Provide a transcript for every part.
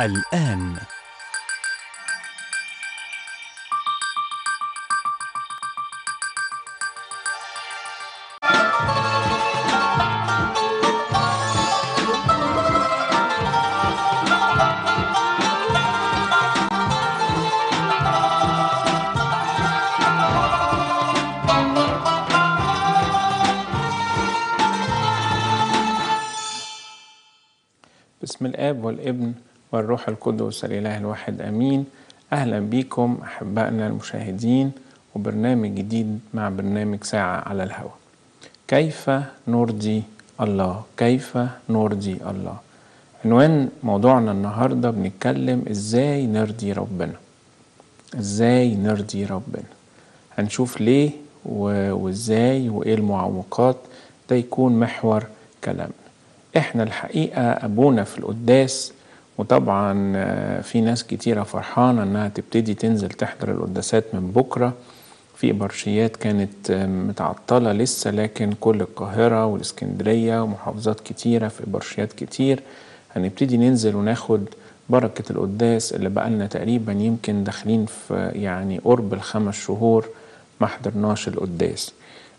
الآن. بسم الآب والابن والروح القدس الإله الواحد آمين. أهلا بكم أحبائنا المشاهدين وبرنامج جديد مع برنامج ساعة على الهواء كيف نرضي الله؟ كيف نرضي الله؟ عنوان موضوعنا النهاردة بنتكلم إزاي نرضي ربنا. إزاي نرضي ربنا؟ هنشوف ليه وإزاي وإيه المعوقات ده يكون محور كلامنا. إحنا الحقيقة أبونا في القداس وطبعا آه، في ناس كتيرة فرحانة إنها تبتدي تنزل تحضر القداسات من بكرة. في برشيات كانت آه، متعطلة لسه لكن كل القاهرة والإسكندرية ومحافظات كتيرة في برشيات كتير. هنبتدي ننزل وناخد بركة القداس اللي بقالنا تقريبا يمكن داخلين في يعني قرب الخمس شهور ما حضرناش القداس.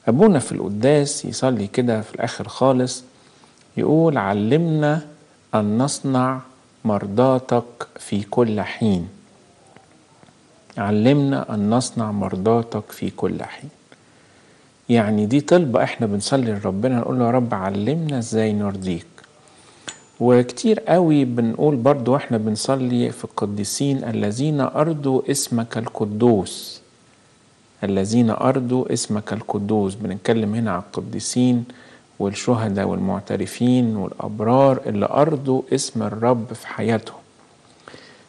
أبونا في القداس يصلي كده في الآخر خالص يقول علمنا أن نصنع مرضاتك في كل حين. علمنا أن نصنع مرضاتك في كل حين. يعني دي طلبة إحنا بنصلي لربنا نقول له يا رب علمنا إزاي نرضيك. وكتير قوي بنقول برضو إحنا بنصلي في القديسين الذين أرضوا اسمك القدوس. الذين أرضوا اسمك القدوس بنتكلم هنا على القديسين. والشهداء والمعترفين والأبرار اللي أرضوا اسم الرب في حياتهم.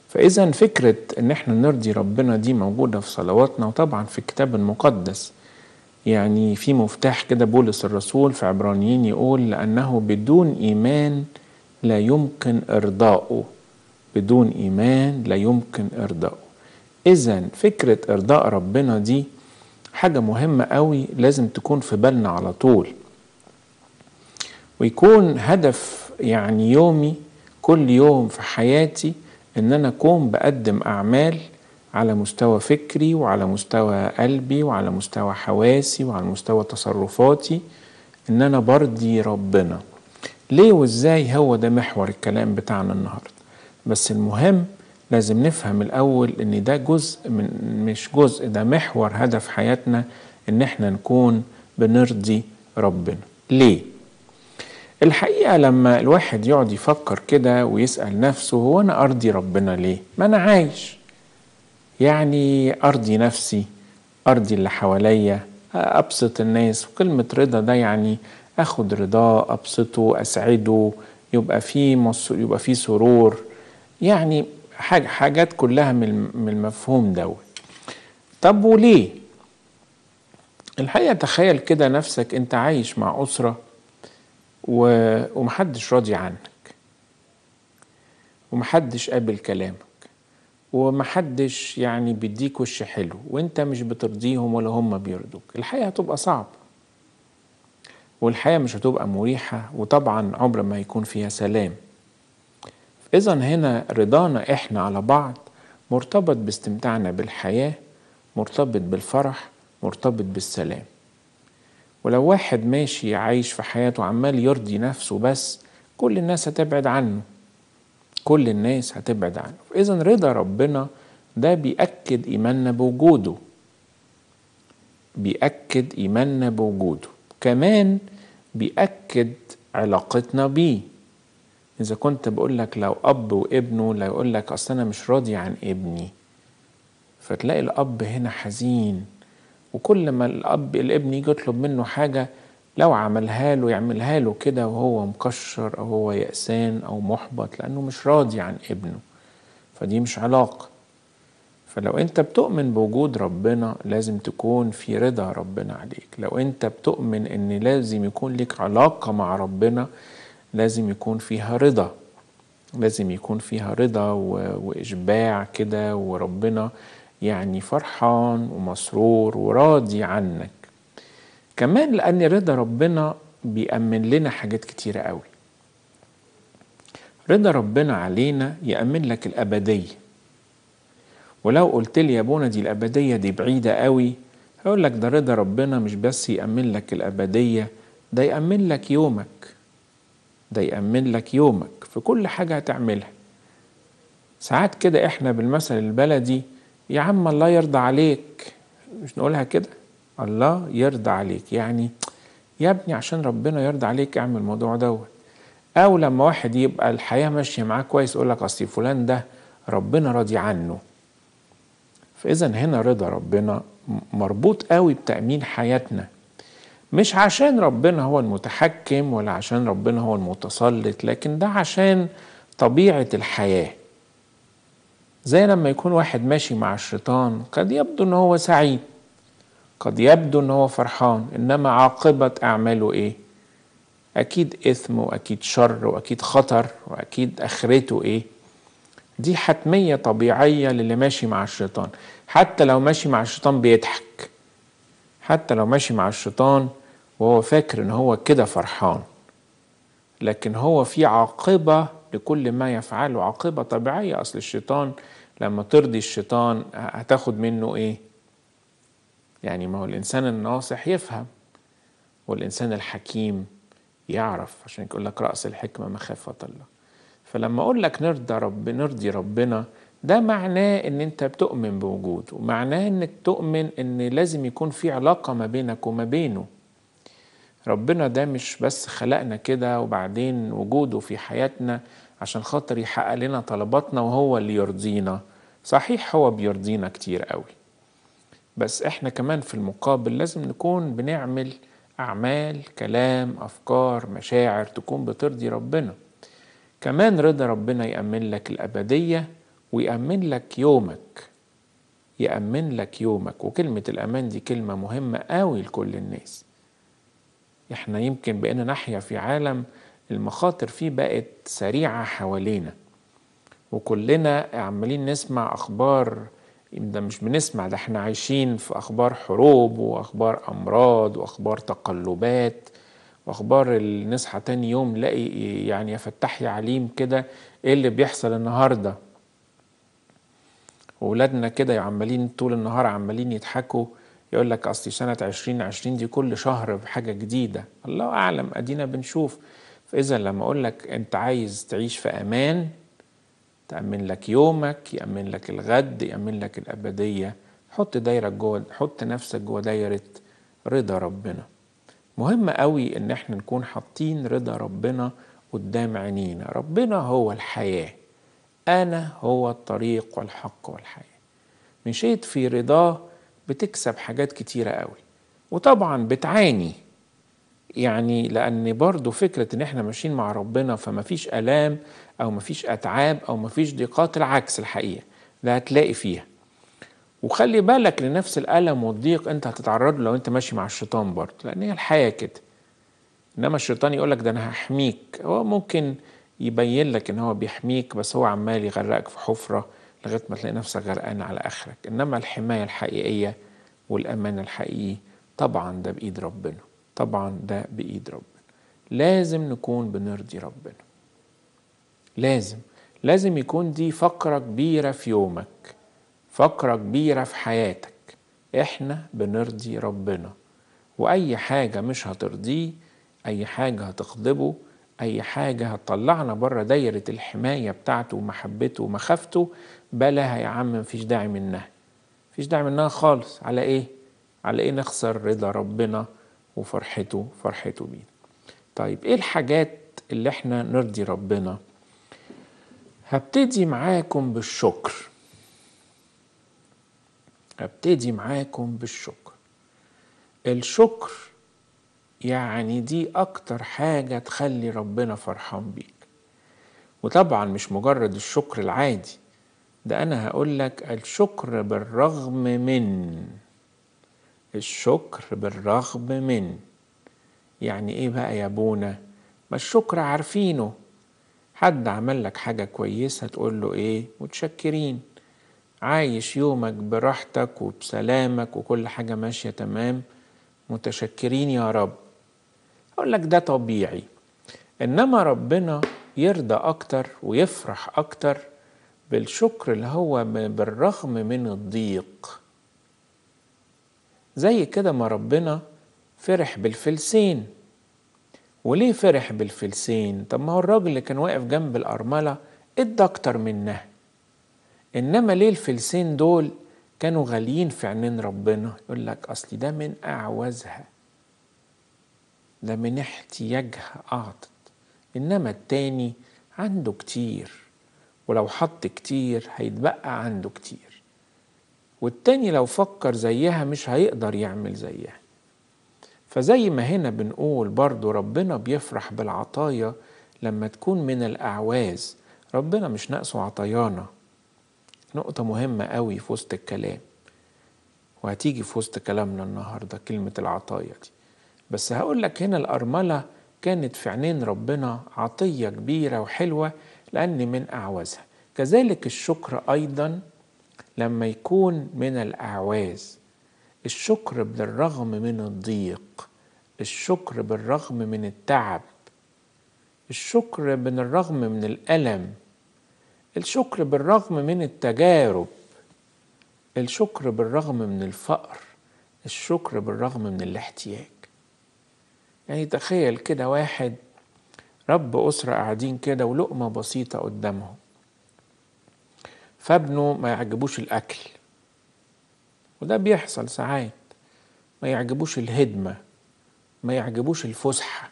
فإذا فكرة إن إحنا نرضي ربنا دي موجودة في صلواتنا وطبعا في الكتاب المقدس. يعني في مفتاح كده بولس الرسول في عبرانيين يقول لأنه بدون إيمان لا يمكن إرضاؤه. بدون إيمان لا يمكن إرضاؤه. إذا فكرة إرضاء ربنا دي حاجة مهمة قوي لازم تكون في بالنا على طول. ويكون هدف يعني يومي كل يوم في حياتي إن أنا أكون بقدم أعمال على مستوى فكري وعلى مستوى قلبي وعلى مستوى حواسي وعلى مستوى تصرفاتي إن أنا برضي ربنا. ليه وإزاي هو ده محور الكلام بتاعنا النهارده؟ بس المهم لازم نفهم الأول إن ده جزء من مش جزء ده محور هدف حياتنا إن إحنا نكون بنرضي ربنا. ليه؟ الحقيقة لما الواحد يقعد يفكر كده ويسأل نفسه هو أنا أرضي ربنا ليه؟ ما أنا عايش يعني أرضي نفسي أرضي اللي حواليا أبسط الناس وكلمة رضا ده يعني أخد رضاه أبسطه أسعده يبقى فيه مص... يبقى فيه سرور يعني حاجة حاجات كلها من المفهوم دوت طب وليه؟ الحقيقة تخيل كده نفسك أنت عايش مع أسرة و... ومحدش راضي عنك. ومحدش قابل كلامك. ومحدش يعني بيديك وش حلو. وانت مش بترضيهم ولا هم بيرضوك. الحياة هتبقى صعبة. والحياة مش هتبقى مريحة. وطبعا عمر ما هيكون فيها سلام. إذا هنا رضانا إحنا على بعض. مرتبط باستمتاعنا بالحياة. مرتبط بالفرح. مرتبط بالسلام. ولو واحد ماشي عايش في حياته عمال يرضي نفسه بس كل الناس هتبعد عنه. كل الناس هتبعد عنه. إذا رضا ربنا ده بيأكد إيماننا بوجوده. بيأكد إيماننا بوجوده. كمان بيأكد علاقتنا بيه. إذا كنت بقول لك لو أب وابنه لا يقول لك أصل أنا مش راضي عن ابني فتلاقي الأب هنا حزين. وكل ما الأب الابن يجي يطلب منه حاجة لو عملها له يعملها له كده وهو مكشر أو هو يأسان أو محبط لأنه مش راضي عن ابنه. فدي مش علاقة. فلو أنت بتؤمن بوجود ربنا لازم تكون في رضا ربنا عليك. لو أنت بتؤمن أن لازم يكون لك علاقة مع ربنا لازم يكون فيها رضا. لازم يكون فيها رضا وإشباع كده وربنا يعني فرحان ومسرور وراضي عنك. كمان لأن رضا ربنا بيأمن لنا حاجات كتيرة قوي. رضا ربنا علينا يأمن لك الأبدية. ولو قلت لي يا ابونا دي الأبدية دي بعيدة قوي هقول لك ده رضا ربنا مش بس يأمن لك الأبدية ده يأمن لك يومك. ده يأمن لك يومك في كل حاجة هتعملها. ساعات كده إحنا بالمثل البلدي يا عم الله يرضى عليك. مش نقولها كده؟ الله يرضى عليك. يعني يا ابني عشان ربنا يرضى عليك اعمل الموضوع دوت. أو لما واحد يبقى الحياة ماشية معاه كويس يقول لك أصل فلان ده ربنا راضي عنه. فإذا هنا رضا ربنا مربوط قوي بتأمين حياتنا. مش عشان ربنا هو المتحكم ولا عشان ربنا هو المتسلط لكن ده عشان طبيعة الحياة. زي لما يكون واحد ماشي مع الشيطان قد يبدو إن هو سعيد قد يبدو إن هو فرحان إنما عاقبة أعماله إيه؟ أكيد إثم وأكيد شر وأكيد خطر وأكيد آخرته إيه؟ دي حتمية طبيعية للي ماشي مع الشيطان. حتى لو ماشي مع الشيطان بيضحك. حتى لو ماشي مع الشيطان وهو فاكر إن هو كده فرحان. لكن هو في عاقبة لكل ما يفعله عاقبة طبيعية. أصل الشيطان لما ترضي الشيطان هتاخد منه إيه؟ يعني ما هو الإنسان الناصح يفهم والإنسان الحكيم يعرف عشان يقول لك رأس الحكمة مخافة الله. فلما أقول لك نرضى رب نرضي ربنا ده معناه إن أنت بتؤمن بوجوده ومعناه إنك تؤمن إن لازم يكون في علاقة ما بينك وما بينه. ربنا ده مش بس خلقنا كده وبعدين وجوده في حياتنا عشان خاطر يحقق لنا طلباتنا وهو اللي يرضينا. صحيح هو بيرضينا كتير قوي. بس إحنا كمان في المقابل لازم نكون بنعمل أعمال كلام أفكار مشاعر تكون بترضي ربنا. كمان رضا ربنا يأمن لك الأبدية ويأمن لك يومك. يأمن لك يومك. وكلمة الأمان دي كلمة مهمة قوي لكل الناس. إحنا يمكن بقينا نحيا في عالم المخاطر فيه بقت سريعة حوالينا. وكلنا عمالين نسمع أخبار ده مش بنسمع ده إحنا عايشين في أخبار حروب وأخبار أمراض وأخبار تقلبات وأخبار نصحى تاني يوم نلاقي يعني يا فتح يا عليم كده إيه اللي بيحصل النهاردة. وولادنا كده عمالين طول النهار عمالين يضحكوا يقول لك سنة عشرين عشرين دي كل شهر بحاجة جديدة. الله أعلم أدينا بنشوف. فإذا لما أقول لك أنت عايز تعيش في أمان تأمن لك يومك يأمن لك الغد يأمن لك الأبدية حط دايرة جوه حط نفسك جوه دايرة رضا ربنا. مهم قوي إن إحنا نكون حاطين رضا ربنا قدام عينينا. ربنا هو الحياة. أنا هو الطريق والحق والحياة. مشيت في رضاه بتكسب حاجات كتيرة قوي. وطبعا بتعاني. يعني لأن برضو فكرة إن إحنا ماشيين مع ربنا فما فيش آلام أو ما فيش أتعاب أو ما فيش ضيقات العكس الحقيقة ده هتلاقي فيها. وخلي بالك لنفس الألم والضيق أنت هتتعرض له لو أنت ماشي مع الشيطان برضه لأن هي الحياة كده. إنما الشيطان يقول لك ده أنا هحميك هو ممكن يبين لك إن هو بيحميك بس هو عمال يغرقك في حفرة لغاية ما تلاقي نفسك غرقان على آخرك. إنما الحماية الحقيقية والأمان الحقيقي طبعا ده بإيد ربنا. طبعا ده بإيد ربنا. لازم نكون بنرضي ربنا. لازم. لازم يكون دي فقرة كبيرة في يومك فقرة كبيرة في حياتك. إحنا بنرضي ربنا. وأي حاجة مش هترضيه أي حاجة هتغضبه أي حاجة هتطلعنا بره دايرة الحماية بتاعته ومحبته ومخافته بلا يا عم مفيش داعي منها. مفيش داعي منها خالص. على إيه؟ على إيه نخسر رضا ربنا؟ وفرحته فرحته بينا طيب إيه الحاجات اللي إحنا نرضي ربنا؟ هبتدي معاكم بالشكر. هبتدي معاكم بالشكر. الشكر يعني دي أكتر حاجة تخلي ربنا فرحان بيك. وطبعا مش مجرد الشكر العادي ده أنا هقول لك الشكر بالرغم من. الشكر بالرغم من. يعني إيه بقى يا بونا؟ ما الشكر عارفينه. حد عمل لك حاجة كويسة تقول له إيه؟ متشكرين. عايش يومك براحتك وبسلامك وكل حاجة ماشية تمام. متشكرين يا رب. أقول لك ده طبيعي. إنما ربنا يرضى أكتر ويفرح أكتر بالشكر اللي هو بالرغم من الضيق. زي كده ما ربنا فرح بالفلسين. وليه فرح بالفلسين؟ طب ما هو الراجل اللي كان واقف جنب الأرملة ادى أكتر منها. إنما ليه الفلسين دول كانوا غاليين في عينين ربنا؟ يقول لك أصلي ده من أعوزها ده من احتياجها أعطت. إنما التاني عنده كتير. ولو حط كتير هيتبقى عنده كتير. والتاني لو فكر زيها مش هيقدر يعمل زيها. فزي ما هنا بنقول برضو ربنا بيفرح بالعطايا لما تكون من الأعواز. ربنا مش ناقصه عطايانا. نقطة مهمة قوي في وسط الكلام. وهتيجي في وسط كلامنا النهاردة كلمة العطايا دي. بس هقول لك هنا الأرملة كانت في عينين ربنا عطية كبيرة وحلوة لأن من أعوازها. كذلك الشكر أيضا لما يكون من الأعواز الشكر بالرغم من الضيق الشكر بالرغم من التعب الشكر بالرغم من الألم الشكر بالرغم من التجارب الشكر بالرغم من الفقر الشكر بالرغم من الاحتياج. يعني تخيل كده واحد رب أسرة قاعدين كده ولقمة بسيطة قدامهم. فابنه ما يعجبوش الأكل. وده بيحصل ساعات. ما يعجبوش الهدمة. ما يعجبوش الفسحة.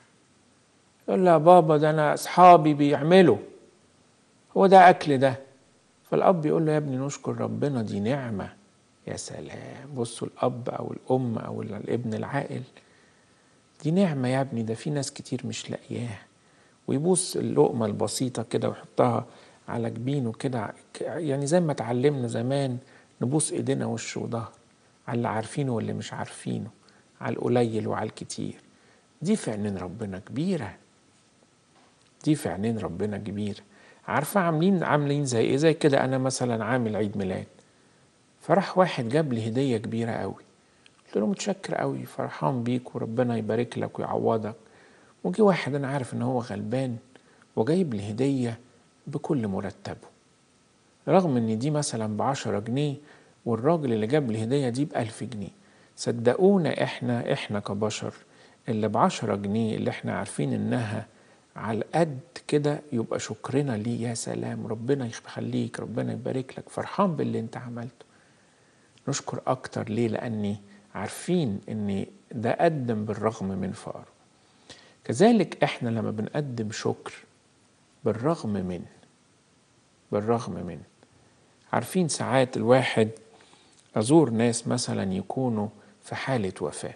يقول له بابا ده أنا أصحابي بيعملوا. هو ده أكل ده. فالأب يقول له يا ابني نشكر ربنا دي نعمة. يا سلام. بصوا الأب أو الأم أو الابن العاقل. دي نعمة يا ابني. ده في ناس كتير مش لاقياها. ويبوس اللقمة البسيطة كده ويحطها على جبينه كده. يعني زي ما اتعلمنا زمان نبوس ايدينا وش وظهر على اللي عارفينه واللي مش عارفينه على القليل وعلى الكتير. دي في عينين ربنا كبيرة. دي في عينين ربنا كبيرة عارفة عاملين عاملين زي إيه؟ زي كده أنا مثلا عامل عيد ميلاد. فراح واحد جاب لي هدية كبيرة قوي. قلت له متشكر قوي فرحان بيك وربنا يبارك لك ويعوضك. وجي واحد أنا عارف إن هو غلبان وجايب لي هدية بكل مرتبه. رغم إن دي مثلا بعشرة جنيه والراجل اللي جاب لي هدية دي بألف جنيه صدقونا إحنا إحنا كبشر اللي بعشرة جنيه اللي إحنا عارفين إنها على قد كده يبقى شكرنا ليه يا سلام ربنا يخليك ربنا يبارك لك فرحان باللي أنت عملته. نشكر أكتر ليه؟ لاني عارفين إن ده قدم بالرغم من فقره. كذلك إحنا لما بنقدم شكر بالرغم من بالرغم من. عارفين ساعات الواحد أزور ناس مثلا يكونوا في حالة وفاة.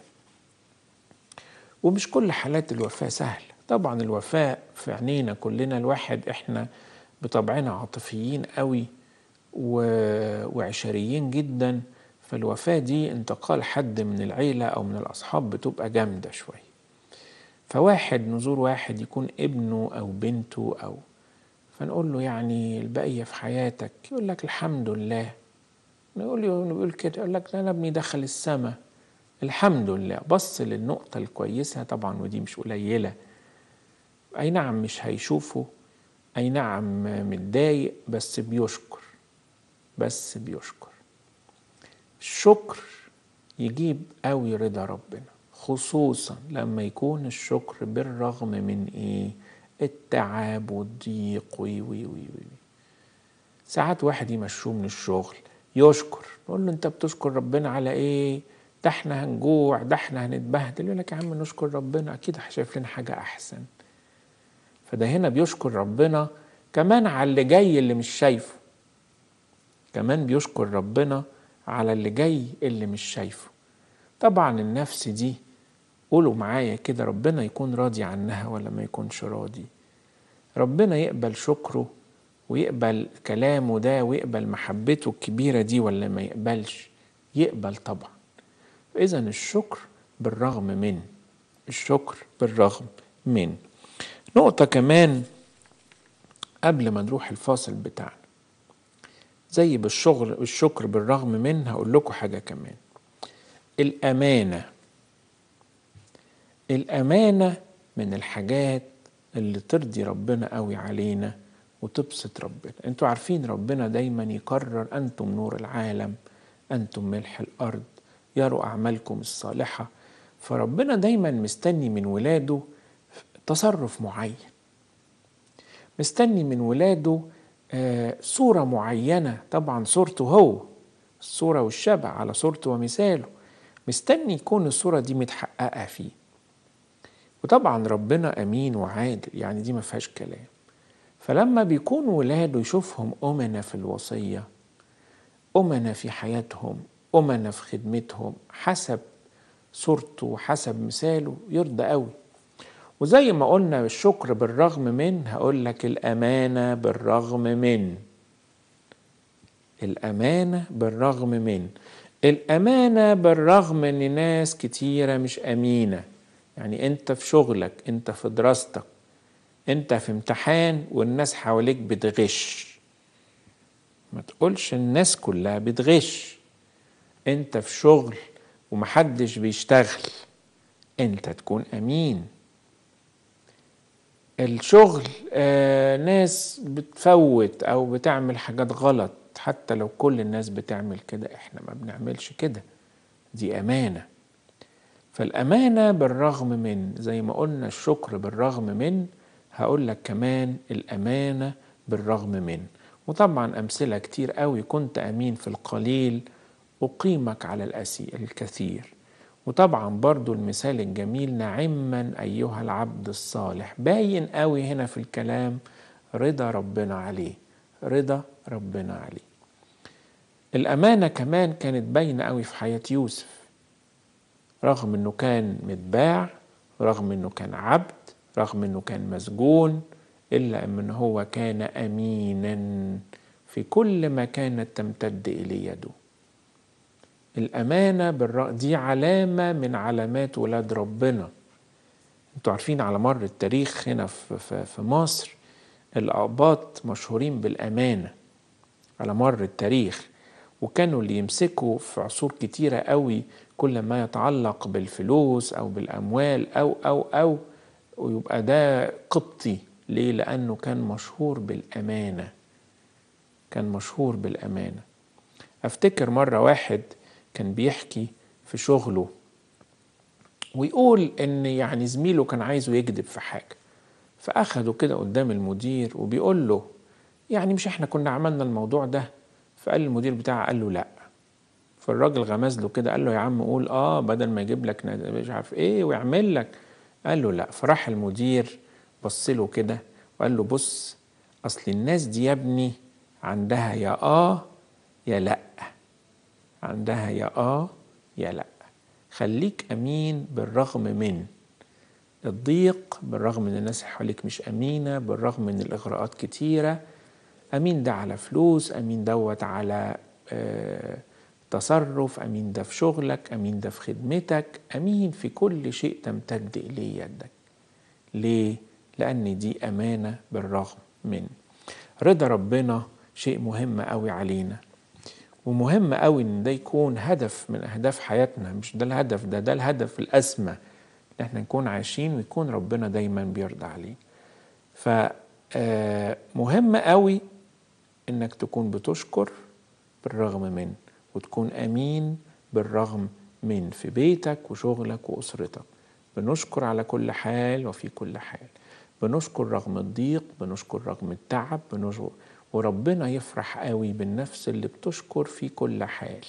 ومش كل حالات الوفاة سهلة طبعا الوفاة في عينينا كلنا الواحد إحنا بطبعنا عاطفيين قوي و... وعشريين جدا. فالوفاة دي انتقال حد من العيلة أو من الأصحاب بتبقى جامدة شوية. فواحد نزور واحد يكون ابنه أو بنته أو فنقول له يعني البقية في حياتك يقول لك الحمد لله. نقول له نقول كده يقول لك أنا ابني دخل السماء الحمد لله. بص للنقطة الكويسة طبعا ودي مش قليلة. أي نعم مش هيشوفه أي نعم متضايق بس بيشكر بس بيشكر. الشكر يجيب قوي رضا ربنا. خصوصا لما يكون الشكر بالرغم من إيه؟ التعب والضيق وي وي وي وي ساعات واحد يمشوه من الشغل يشكر نقول له أنت بتشكر ربنا على إيه؟ ده إحنا هنجوع ده إحنا هنتبهدل. يقول لك يا عم نشكر ربنا أكيد شايف لنا حاجة أحسن. فده هنا بيشكر ربنا كمان على اللي جاي اللي مش شايفه. كمان بيشكر ربنا على اللي جاي اللي مش شايفه. طبعا النفس دي قولوا معايا كده ربنا يكون راضي عنها ولا ما يكونش راضي؟ ربنا يقبل شكره ويقبل كلامه ده ويقبل محبته الكبيرة دي ولا ما يقبلش؟ يقبل طبعا. إذا الشكر بالرغم من الشكر بالرغم من. نقطة كمان قبل ما نروح الفاصل بتاعنا. زي بالشغل الشكر بالرغم من هقول لكم حاجة كمان. الأمانة. الأمانة من الحاجات اللي ترضي ربنا قوي علينا وتبسط ربنا. أنتوا عارفين ربنا دايما يكرر أنتم نور العالم أنتم ملح الأرض يروا أعمالكم الصالحة. فربنا دايما مستني من ولاده تصرف معين. مستني من ولاده آه صورة معينة. طبعا صورته هو الصورة والشبع على صورته ومثاله. مستني يكون الصورة دي متحققة فيه. وطبعا ربنا أمين وعادل يعني دي ما فيهاش كلام. فلما بيكون ولاده يشوفهم أمنة في الوصية أمنة في حياتهم أمنة في خدمتهم حسب صورته وحسب مثاله يرضى قوي. وزي ما قلنا الشكر بالرغم من هقول لك الأمانة بالرغم من. الأمانة بالرغم من. الأمانة بالرغم إن ناس كتيرة مش أمينة. يعني أنت في شغلك أنت في دراستك أنت في امتحان والناس حواليك بتغش. ما تقولش الناس كلها بتغش. أنت في شغل ومحدش بيشتغل. أنت تكون أمين. الشغل آه ناس بتفوت أو بتعمل حاجات غلط. حتى لو كل الناس بتعمل كده إحنا ما بنعملش كده. دي أمانة. فالأمانة بالرغم من زي ما قلنا الشكر بالرغم من هقول لك كمان الأمانة بالرغم من. وطبعا أمثلة كتير قوي كنت أمين في القليل أقيمك على الكثير. وطبعا برضو المثال الجميل نعما أيها العبد الصالح. باين قوي هنا في الكلام رضا ربنا عليه. رضا ربنا عليه. الأمانة كمان كانت باينة قوي في حياة يوسف. رغم أنه كان متباع رغم أنه كان عبد رغم أنه كان مسجون إلا أن هو كان أمينا في كل ما كانت تمتد إليه يده. الأمانة بالر... دي علامة من علامات ولاد ربنا. أنتوا عارفين على مر التاريخ هنا في, في, في مصر الأقباط مشهورين بالأمانة على مر التاريخ. وكانوا اللي يمسكوا في عصور كتيرة قوي كل ما يتعلق بالفلوس أو بالأموال أو أو أو ويبقى ده قبطي. ليه؟ لأنه كان مشهور بالأمانة. كان مشهور بالأمانة. أفتكر مرة واحد كان بيحكي في شغله ويقول إن يعني زميله كان عايزه يكذب في حاجة. فأخده كده قدام المدير وبيقول له يعني مش إحنا كنا عملنا الموضوع ده؟ فقال المدير بتاعه قال له لا. فالراجل غمز له كده قال له يا عم قول آه بدل ما يجيب لك مش عارف إيه ويعمل لك. قال له لا. فراح المدير بص له كده وقال له بص أصل الناس دي يا ابني عندها يا آه يا لأ. عندها يا آه يا لأ. خليك أمين بالرغم من الضيق بالرغم من الناس حواليك مش أمينة بالرغم من الإغراءات كتيرة. أمين ده على فلوس أمين دوت على آه تصرف أمين ده في شغلك أمين ده في خدمتك. أمين في كل شيء تمتد إليه يدك. ليه؟ لأن دي أمانة بالرغم من. رضا ربنا شيء مهم قوي علينا. ومهم قوي إن ده يكون هدف من أهداف حياتنا. مش ده الهدف ده ده الهدف الاسمى ان إحنا نكون عايشين ويكون ربنا دايما بيرضى عليه. فمهم قوي إنك تكون بتشكر بالرغم من وتكون أمين بالرغم من في بيتك وشغلك وأسرتك. بنشكر على كل حال وفي كل حال. بنشكر رغم الضيق بنشكر رغم التعب بنشكر وربنا يفرح قوي بالنفس اللي بتشكر في كل حال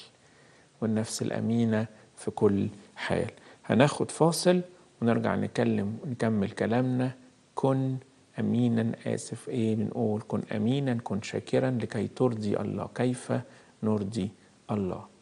والنفس الأمينة في كل حال. هناخد فاصل ونرجع نكلم ونكمل كلامنا. كن أمينا آسف إيه بنقول كن أمينا كن شاكرا لكي ترضي الله. كيف نرضي الله؟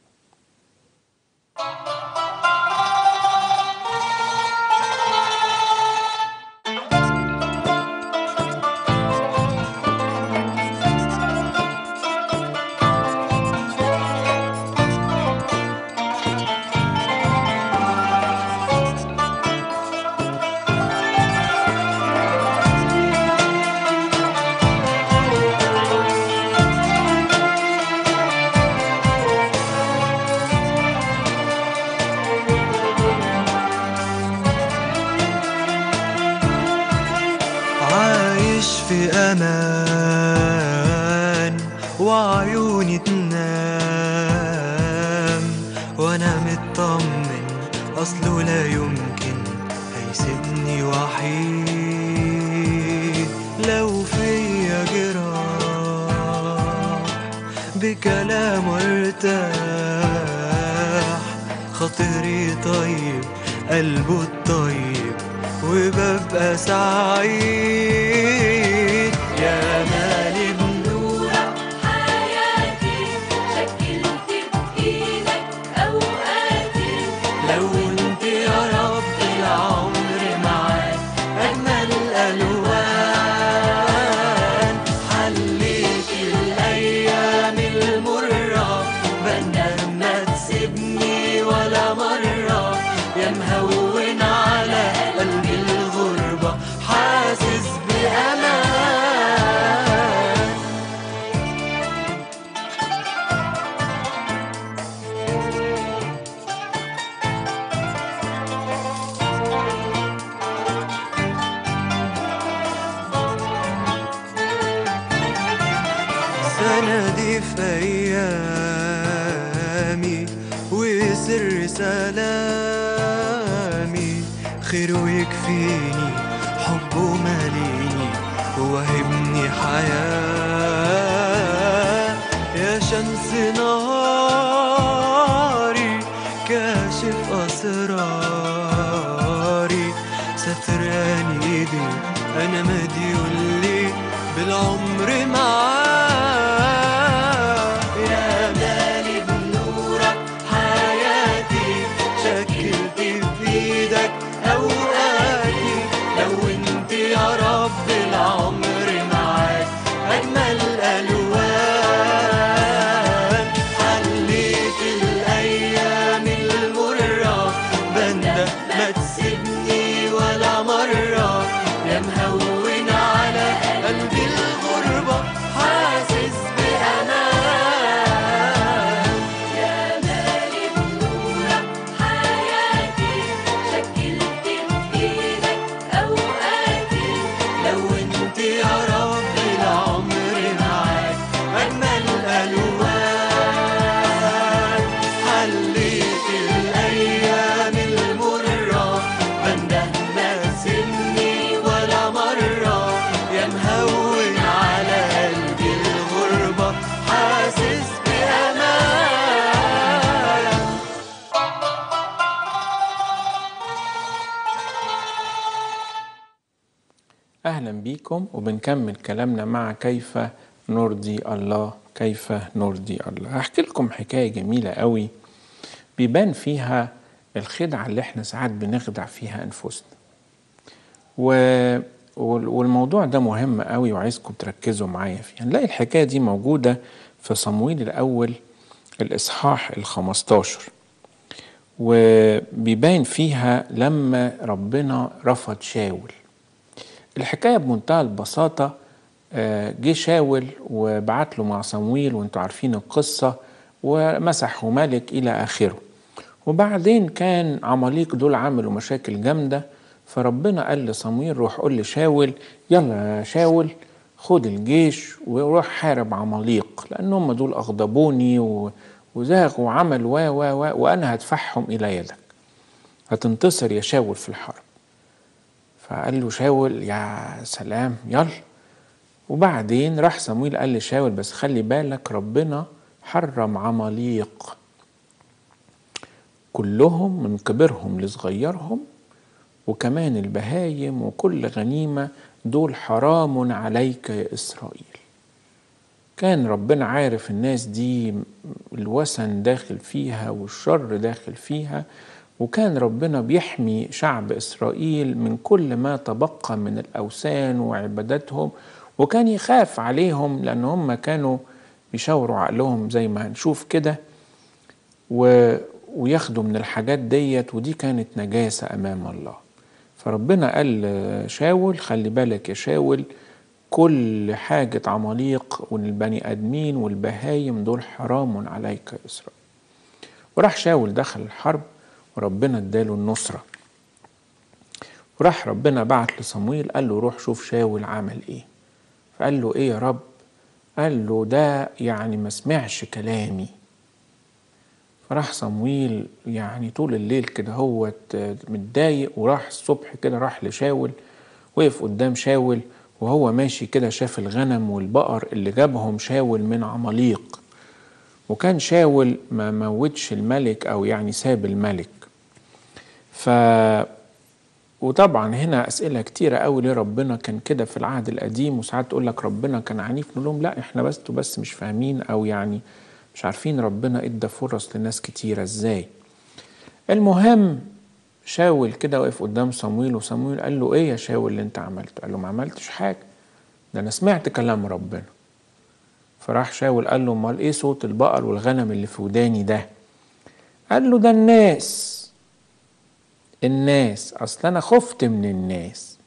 قلبه الطيب وببقى سعيد. سندي في أيامي وسر سلامي. خير ويكفيني حبه ماليني ووهبني حياة. يا شمس بيكم وبنكمل كلامنا مع كيف نرضي الله كيف نرضي الله. هحكي لكم حكاية جميلة قوي بيبان فيها الخدعة اللي إحنا ساعات بنخدع فيها أنفسنا. و... وال- والموضوع ده مهم قوي وعايزكم تركزوا معايا فيه هنلاقي الحكاية دي موجودة في صمويل الأول الإصحاح الخمستاشر. وبيبان فيها لما ربنا رفض شاول. الحكاية بمنتهى البساطة آه، جه شاول وبعت له مع صمويل وانتوا عارفين القصة ومسحه ملك إلى آخره. وبعدين كان عماليق دول عملوا مشاكل جامدة فربنا قال لصمويل روح قول لشاول يلا يا شاول خد الجيش وروح حارب عماليق لأن هم دول أغضبوني و- وزاغوا وعملوا و و و وأنا هدفعهم إلى يدك. هتنتصر يا شاول في الحرب. فقال له شاول يا سلام يلا. وبعدين راح صمويل قال لشاول بس خلي بالك ربنا حرم عماليق. كلهم من كبرهم لصغيرهم وكمان البهايم وكل غنيمة دول حرام عليك يا إسرائيل. كان ربنا عارف الناس دي الوثن داخل فيها والشر داخل فيها وكان ربنا بيحمي شعب إسرائيل من كل ما تبقى من الأوثان وعباداتهم وكان يخاف عليهم لأن هم كانوا بيشاوروا عقلهم زي ما هنشوف كده و... وياخدوا من الحاجات ديت ودي كانت نجاسة أمام الله. فربنا قال لشاول خلي بالك يا شاول كل حاجة عماليق والبني آدمين والبهايم دول حرام عليك يا إسرائيل. وراح شاول دخل الحرب وربنا اداله النصرة. وراح ربنا بعت لصمويل قال له روح شوف شاول عمل إيه. فقال له إيه يا رب؟ قال له ده يعني ما سمعش كلامي. فراح صمويل يعني طول الليل كده هو متضايق وراح الصبح كده راح لشاول وقف قدام شاول وهو ماشي كده شاف الغنم والبقر اللي جابهم شاول من عماليق. وكان شاول ما موتش الملك أو يعني ساب الملك. ف وطبعا هنا أسئلة كتيرة قوي ليه ربنا كان كده في العهد القديم وساعات تقول لك ربنا كان عنيف. نقول لهم لا إحنا بس بس مش فاهمين أو يعني مش عارفين ربنا إدى فرص لناس كتيرة. إزاي؟ المهم شاول كده وقف قدام صمويل وصمويل قال له إيه يا شاول اللي أنت عملته؟ قال له ما عملتش حاجة. ده أنا سمعت كلام ربنا. فراح شاول قال له أمال إيه صوت البقر والغنم اللي في وداني ده؟ قال له ده الناس. الناس. أصل أنا خفت من الناس.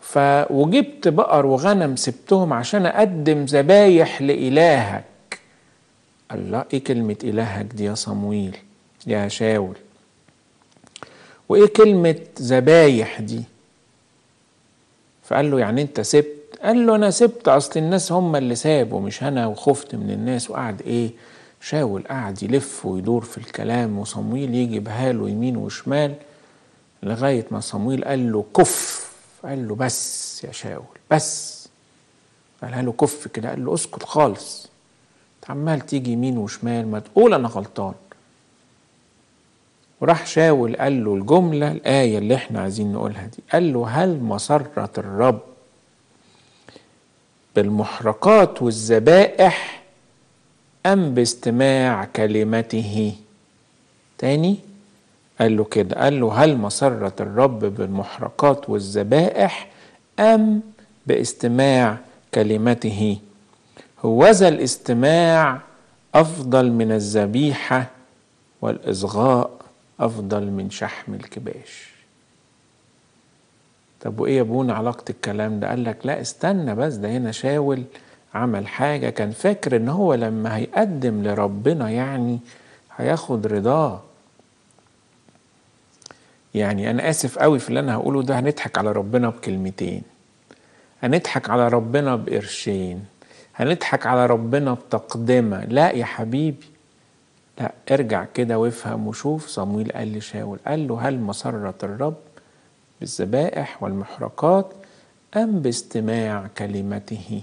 ف وجبت بقر وغنم سبتهم عشان أقدم ذبايح لإلهك. الله إيه كلمة إلهك دي يا صمويل؟ يا شاول. وإيه كلمة ذبايح دي؟ فقال له يعني أنت سبت؟ قال له أنا سبت أصل الناس هم اللي سابوا مش أنا وخفت من الناس. وقعد إيه؟ شاول قعد يلف ويدور في الكلام وصمويل يجي بهاله يمين وشمال لغاية ما صمويل قال له كف قال له بس يا شاول بس. قالها له كف كده قال له اسكت خالص. عمال تيجي يمين وشمال ما تقول أنا غلطان. وراح شاول قال له الجملة الآية اللي إحنا عايزين نقولها دي. قال له هل مسرة الرب بالمحرقات والذبائح أم باستماع كلمته. تاني؟ قال له كده. قال له هل مسرة الرب بالمحرقات والذبائح أم باستماع كلمته؟ هوذا الاستماع أفضل من الذبيحة والإصغاء أفضل من شحم الكباش. طب وإيه يا ابونا علاقة الكلام ده؟ قال لك لا استنى بس ده هنا شاول عمل حاجة كان فاكر إن هو لما هيقدم لربنا يعني هياخد رضاه. يعني أنا آسف قوي في اللي أنا هقوله ده هنضحك على ربنا بكلمتين. هنضحك على ربنا بقرشين. هنضحك على ربنا بتقدمة. لا يا حبيبي. لا ارجع كده وافهم وشوف. صمويل قال لشاول قال له هل مسرة الرب بالذبائح والمحرقات أم باستماع كلمته؟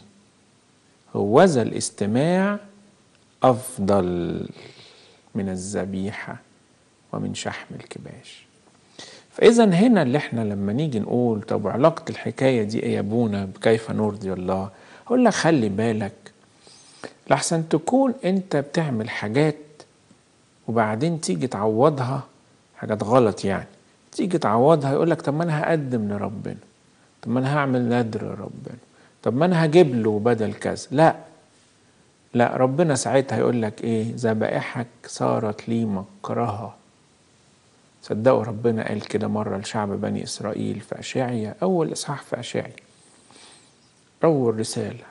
هوذا الاستماع أفضل من الذبيحة ومن شحم الكباش. فإذا هنا اللي إحنا لما نيجي نقول طب علاقة الحكاية دي إيه يا أبونا؟ بكيف نرضي الله؟ أقول لك خلي بالك. لحسن تكون أنت بتعمل حاجات وبعدين تيجي تعوضها حاجات غلط يعني. تيجي تعوضها يقول لك طب ما أنا هقدم لربنا. طب ما أنا هعمل نذر لربنا. طب ما أنا هجيب له بدل كذا. لا. لا ربنا ساعتها يقول لك إيه؟ ذبائحك صارت لي مكرهه صدقوا ربنا قال كده مرة لشعب بني إسرائيل في أشعيا أول إصحاح في أشعيا أول رسالة.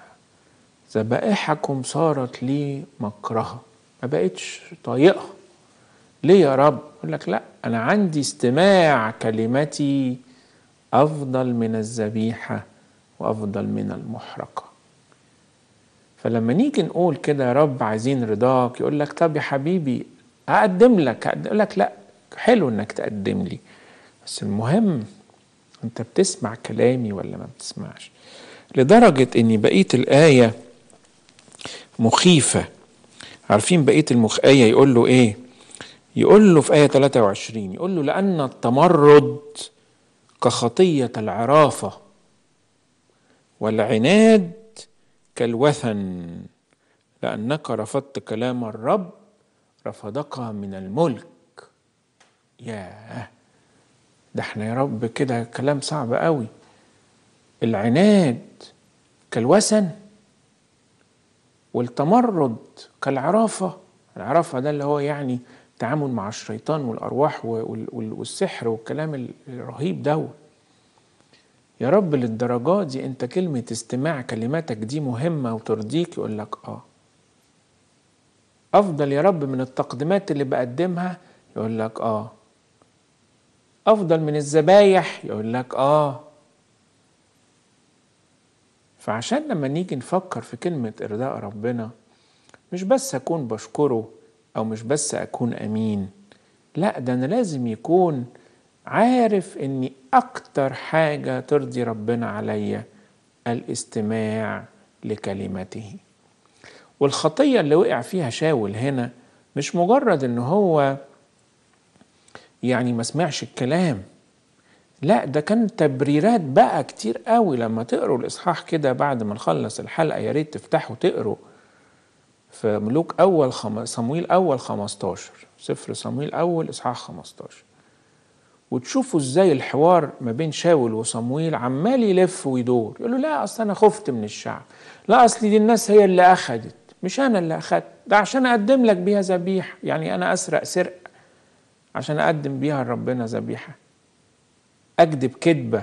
ذبائحكم صارت لي مكرهة ما بقتش طايقها. ليه يا رب؟ يقول لك لا أنا عندي استماع كلمتي أفضل من الذبيحة. وأفضل من المحرقة. فلما نيجي نقول كده يا رب عايزين رضاك يقول لك طب يا حبيبي هقدم لك. هقدم لك لا حلو إنك تقدم لي بس المهم أنت بتسمع كلامي ولا ما بتسمعش؟ لدرجة إن بقية الآية مخيفة. عارفين بقية المخ آية يقول له إيه؟ يقول له في آية 23 يقول له لأن التمرد كخطية العرافة والعناد كالوثن لأنك رفضت كلام الرب رفضك من الملك. ياه ده إحنا يا رب كده كلام صعب قوي. العناد كالوثن والتمرد كالعرافة. العرافة ده اللي هو يعني التعامل مع الشيطان والأرواح والسحر والكلام الرهيب ده يا رب للدرجات دي انت كلمة استماع كلماتك دي مهمة وترضيك يقول لك آه. أفضل يا رب من التقديمات اللي بقدمها يقول لك آه. أفضل من الذبايح يقول لك آه. فعشان لما نيجي نفكر في كلمة إرضاء ربنا مش بس أكون بشكره أو مش بس أكون أمين لا ده أنا لازم يكون عارف إني أكتر حاجة ترضي ربنا عليا الاستماع لكلمته. والخطية اللي وقع فيها شاول هنا مش مجرد إن هو يعني ما سمعش الكلام لا ده كان تبريرات بقى كتير قوي لما تقروا الإصحاح كده بعد ما نخلص الحلقة يا ريت تفتحوا تقروا في ملوك أول خم... صمويل أول 15 سفر صمويل أول إصحاح 15 وتشوفوا إزاي الحوار ما بين شاول وصمويل عمال يلف ويدور. يقول له لا أصل أنا خفت من الشعب. لا أصل دي الناس هي اللي أخدت. مش أنا اللي أخدت. ده عشان أقدم لك بيها ذبيحة. يعني أنا أسرق سرقة عشان أقدم بيها لربنا ذبيحة. أكذب كذبة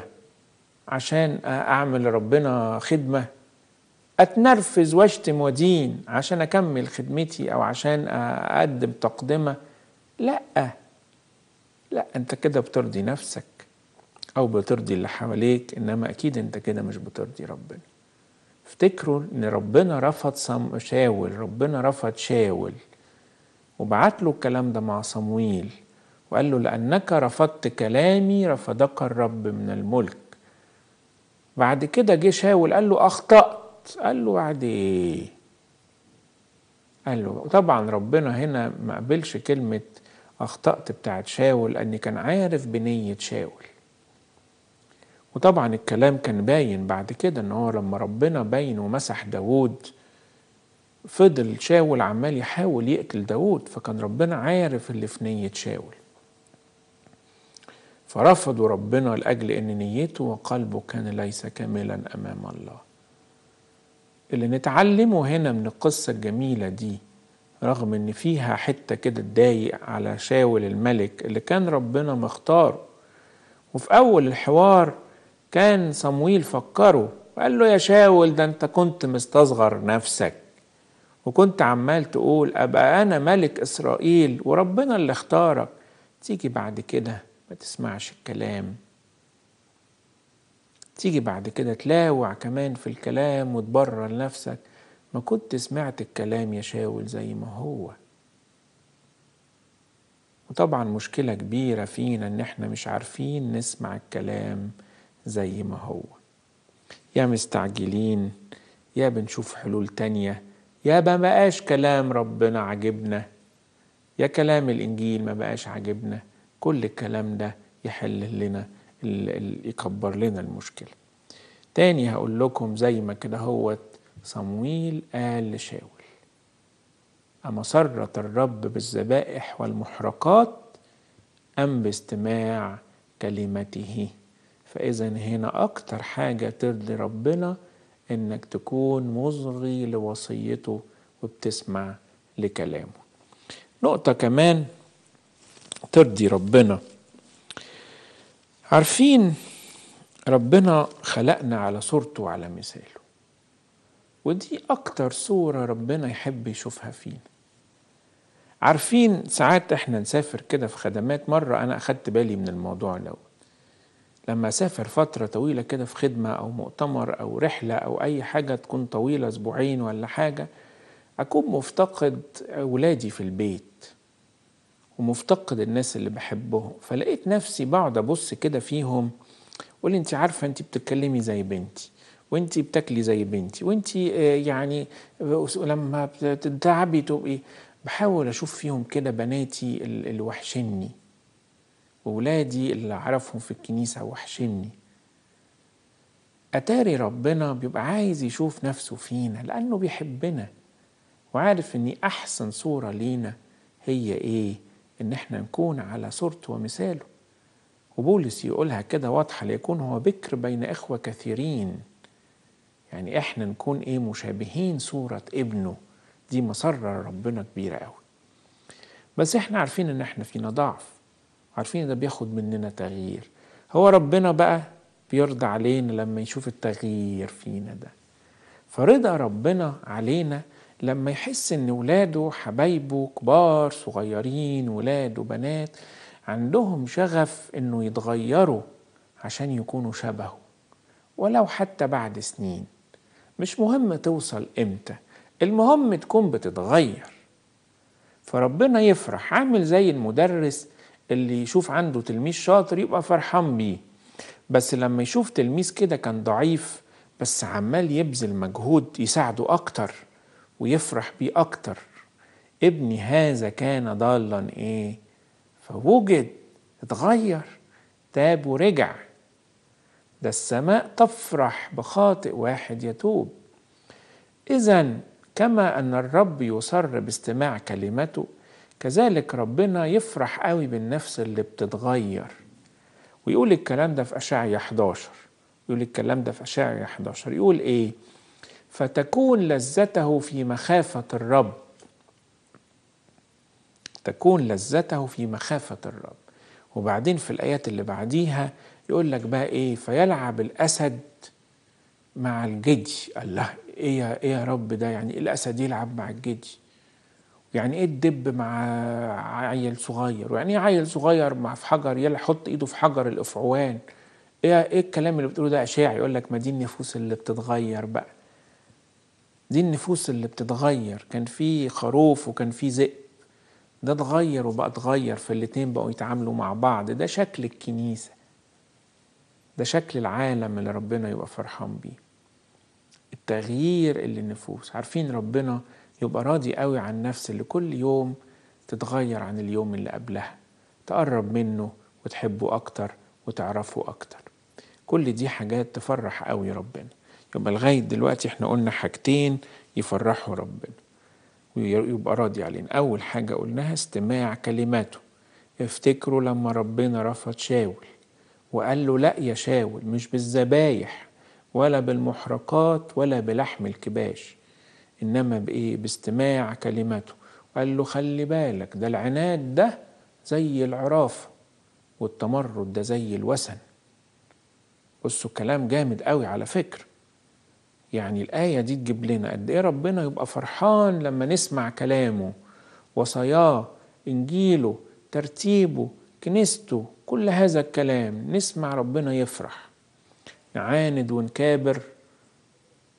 عشان أعمل لربنا خدمة. أتنرفز وأشتم ودين عشان أكمل خدمتي أو عشان أقدم تقدمة. لا. لا انت كده بترضي نفسك أو بترضي اللي حواليك انما أكيد انت كده مش بترضي ربنا. افتكروا ان ربنا رفض صم شاول ربنا رفض شاول وبعت له الكلام ده مع صمويل وقال له لأنك رفضت كلامي رفضك الرب من الملك. بعد كده جه شاول قال له أخطأت. قال له بعد إيه؟ قال له طبعا ربنا هنا ما قبلش كلمة أخطأت بتاعت شاول لأن كان عارف بنية شاول. وطبعا الكلام كان باين بعد كده إن هو لما ربنا باين ومسح داوود فضل شاول عمال يحاول يقتل داوود فكان ربنا عارف اللي في نية شاول. فرفضوا ربنا لأجل أن نيته وقلبه كان ليس كاملا أمام الله. اللي نتعلمه هنا من القصة الجميلة دي رغم إن فيها حتة كده تضايق على شاول الملك اللي كان ربنا مختاره. وفي أول الحوار كان صمويل فكره وقال له يا شاول ده أنت كنت مستصغر نفسك وكنت عمال تقول أبقى أنا ملك إسرائيل وربنا اللي اختارك. تيجي بعد كده ما تسمعش الكلام. تيجي بعد كده تلاوع كمان في الكلام وتبرر لنفسك ما كنت سمعت الكلام يا شاول زي ما هو. وطبعا مشكلة كبيرة فينا إن إحنا مش عارفين نسمع الكلام زي ما هو. يا مستعجلين يا بنشوف حلول تانية يا ما بقاش كلام ربنا عجبنا يا كلام الإنجيل ما بقاش عجبنا كل الكلام ده يحل لنا يكبر لنا المشكلة. تاني هقول لكم زي ما كده هوت صمويل قال لشاول أما سرت الرب بالذبائح والمحرقات أم باستماع كلمته؟ فإذا هنا أكتر حاجة ترضي ربنا إنك تكون مصغي لوصيته وبتسمع لكلامه. نقطة كمان ترضي ربنا. عارفين ربنا خلقنا على صورته وعلى مثاله. ودي أكتر صورة ربنا يحب يشوفها فينا. عارفين ساعات إحنا نسافر كده في خدمات مرة أنا أخدت بالي من الموضوع ده لما أسافر فترة طويلة كده في خدمة أو مؤتمر أو رحلة أو أي حاجة تكون طويلة أسبوعين ولا حاجة أكون مفتقد ولادي في البيت ومفتقد الناس اللي بحبهم. فلقيت نفسي بقعد أبص كده فيهم قول أنت عارفة أنت بتتكلمي زي بنتي. وانت بتاكلي زي بنتي وانت يعني لما بتتعبي تبقي بحاول أشوف فيهم كده بناتي ال- اللي وحشني وولادي اللي أعرفهم في الكنيسة وحشني أتاري ربنا بيبقى عايز يشوف نفسه فينا لأنه بيحبنا وعارف إن أحسن صورة لينا هي إيه؟ إن إحنا نكون على صورته ومثاله. وبولس يقولها كده واضحة ليكون هو بكر بين إخوة كثيرين. يعني إحنا نكون إيه مشابهين صورة ابنه. دي مسرة ربنا كبيرة أوي. بس إحنا عارفين إن إحنا فينا ضعف. عارفين ده بياخد مننا تغيير. هو ربنا بقى بيرضى علينا لما يشوف التغيير فينا ده. فرضا ربنا علينا لما يحس إن ولاده حبايبه كبار صغيرين ولاد وبنات عندهم شغف إنه يتغيروا عشان يكونوا شبهه. ولو حتى بعد سنين. مش مهم توصل إمتى المهم تكون بتتغير. فربنا يفرح عامل زي المدرس اللي يشوف عنده تلميذ شاطر يبقى فرحان بيه. بس لما يشوف تلميذ كده كان ضعيف بس عمال يبذل مجهود يساعده أكتر ويفرح بيه أكتر. ابني هذا كان ضالا إيه؟ فوجد اتغير تاب ورجع. ده السماء تفرح بخاطئ واحد يتوب. إذا كما أن الرب يصر باستماع كلمته كذلك ربنا يفرح قوي بالنفس اللي بتتغير. ويقول الكلام ده في أشعيا 11 يقول الكلام ده في أشعيا 11 يقول إيه؟ فتكون لذته في مخافة الرب. تكون لذته في مخافة الرب. وبعدين في الآيات اللي بعديها يقول لك بقى إيه؟ فيلعب الأسد مع الجدي الله إيه يا, إيه يا رب ده؟ يعني إيه الأسد يلعب مع الجدي يعني إيه الدب مع عيل صغير؟ ويعني إيه عيل صغير مع في حجر يلا حط إيده في حجر الأفعوان؟ إيه إيه الكلام اللي بتقوله ده؟ اشاعي يقول لك ما دي النفوس اللي بتتغير بقى. دي النفوس اللي بتتغير. كان في خروف وكان في ذئب. ده اتغير وبقى اتغير فالاتنين بقوا يتعاملوا مع بعض. ده شكل الكنيسة. ده شكل العالم اللي ربنا يبقى فرحان بيه. التغيير اللي النفوس عارفين ربنا يبقى راضي قوي عن النفس اللي كل يوم تتغير عن اليوم اللي قبلها تقرب منه وتحبه أكتر وتعرفه أكتر. كل دي حاجات تفرح قوي ربنا. يبقى لغاية دلوقتي إحنا قلنا حاجتين يفرحوا ربنا ويبقى راضي علينا. أول حاجة قلناها استماع كلماته. افتكروا لما ربنا رفض شاول. وقال له لا يا شاول مش بالذبايح ولا بالمحرقات ولا بلحم الكباش إنما بإيه؟ باستماع كلمته. قال له خلي بالك ده العناد ده زي العرافة والتمرد ده زي الوسن بصوا كلام جامد قوي على فكرة يعني الآية دي تجيب لنا قد إيه ربنا يبقى فرحان لما نسمع كلامه وصاياه إنجيله ترتيبه كنيسته كل هذا الكلام نسمع ربنا يفرح. نعاند ونكابر.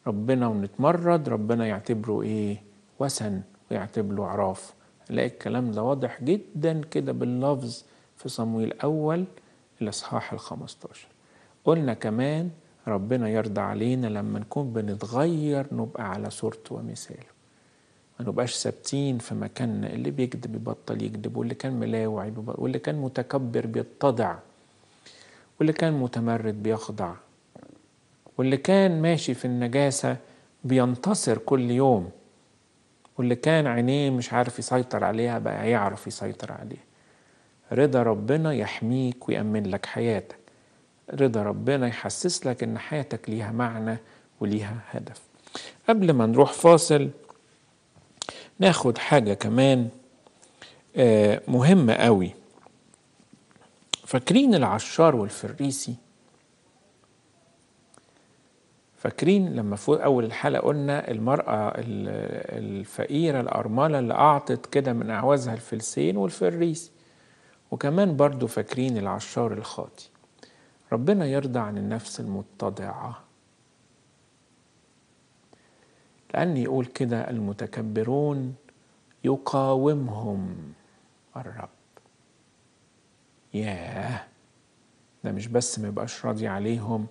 ربنا ونتمرد ربنا يعتبره إيه؟ وثن ويعتبره عراف نلاقي الكلام ده واضح جدا كده باللفظ في صمويل الأول الإصحاح الخمستاشر. قلنا كمان ربنا يرضى علينا لما نكون بنتغير نبقى على صورته ومثاله. ما نبقاش ثابتين في مكاننا اللي بيكذب يبطل يكذب واللي كان ملاوع يبطل واللي كان متكبر بيتضع واللي كان متمرد بيخضع واللي كان ماشي في النجاسة بينتصر كل يوم واللي كان عينيه مش عارف يسيطر عليها بقى يعرف يسيطر عليها. رضا ربنا يحميك ويأمن لك حياتك. رضا ربنا يحسس لك إن حياتك ليها معنى وليها هدف. قبل ما نروح فاصل ناخد حاجة كمان آه، مهمة قوي. فاكرين العشار والفريسي؟ فاكرين لما فوق أول الحلقة قلنا المرأة ال- الفقيرة الأرملة اللي أعطت كده من أعوازها الفلسين والفريسي؟ وكمان برضو فاكرين العشار الخاطي. ربنا يرضى عن النفس المتضعة. لأن يقول كده المتكبرون يقاومهم. الرب. ياه. ده مش بس ما يبقاش راضي عليهم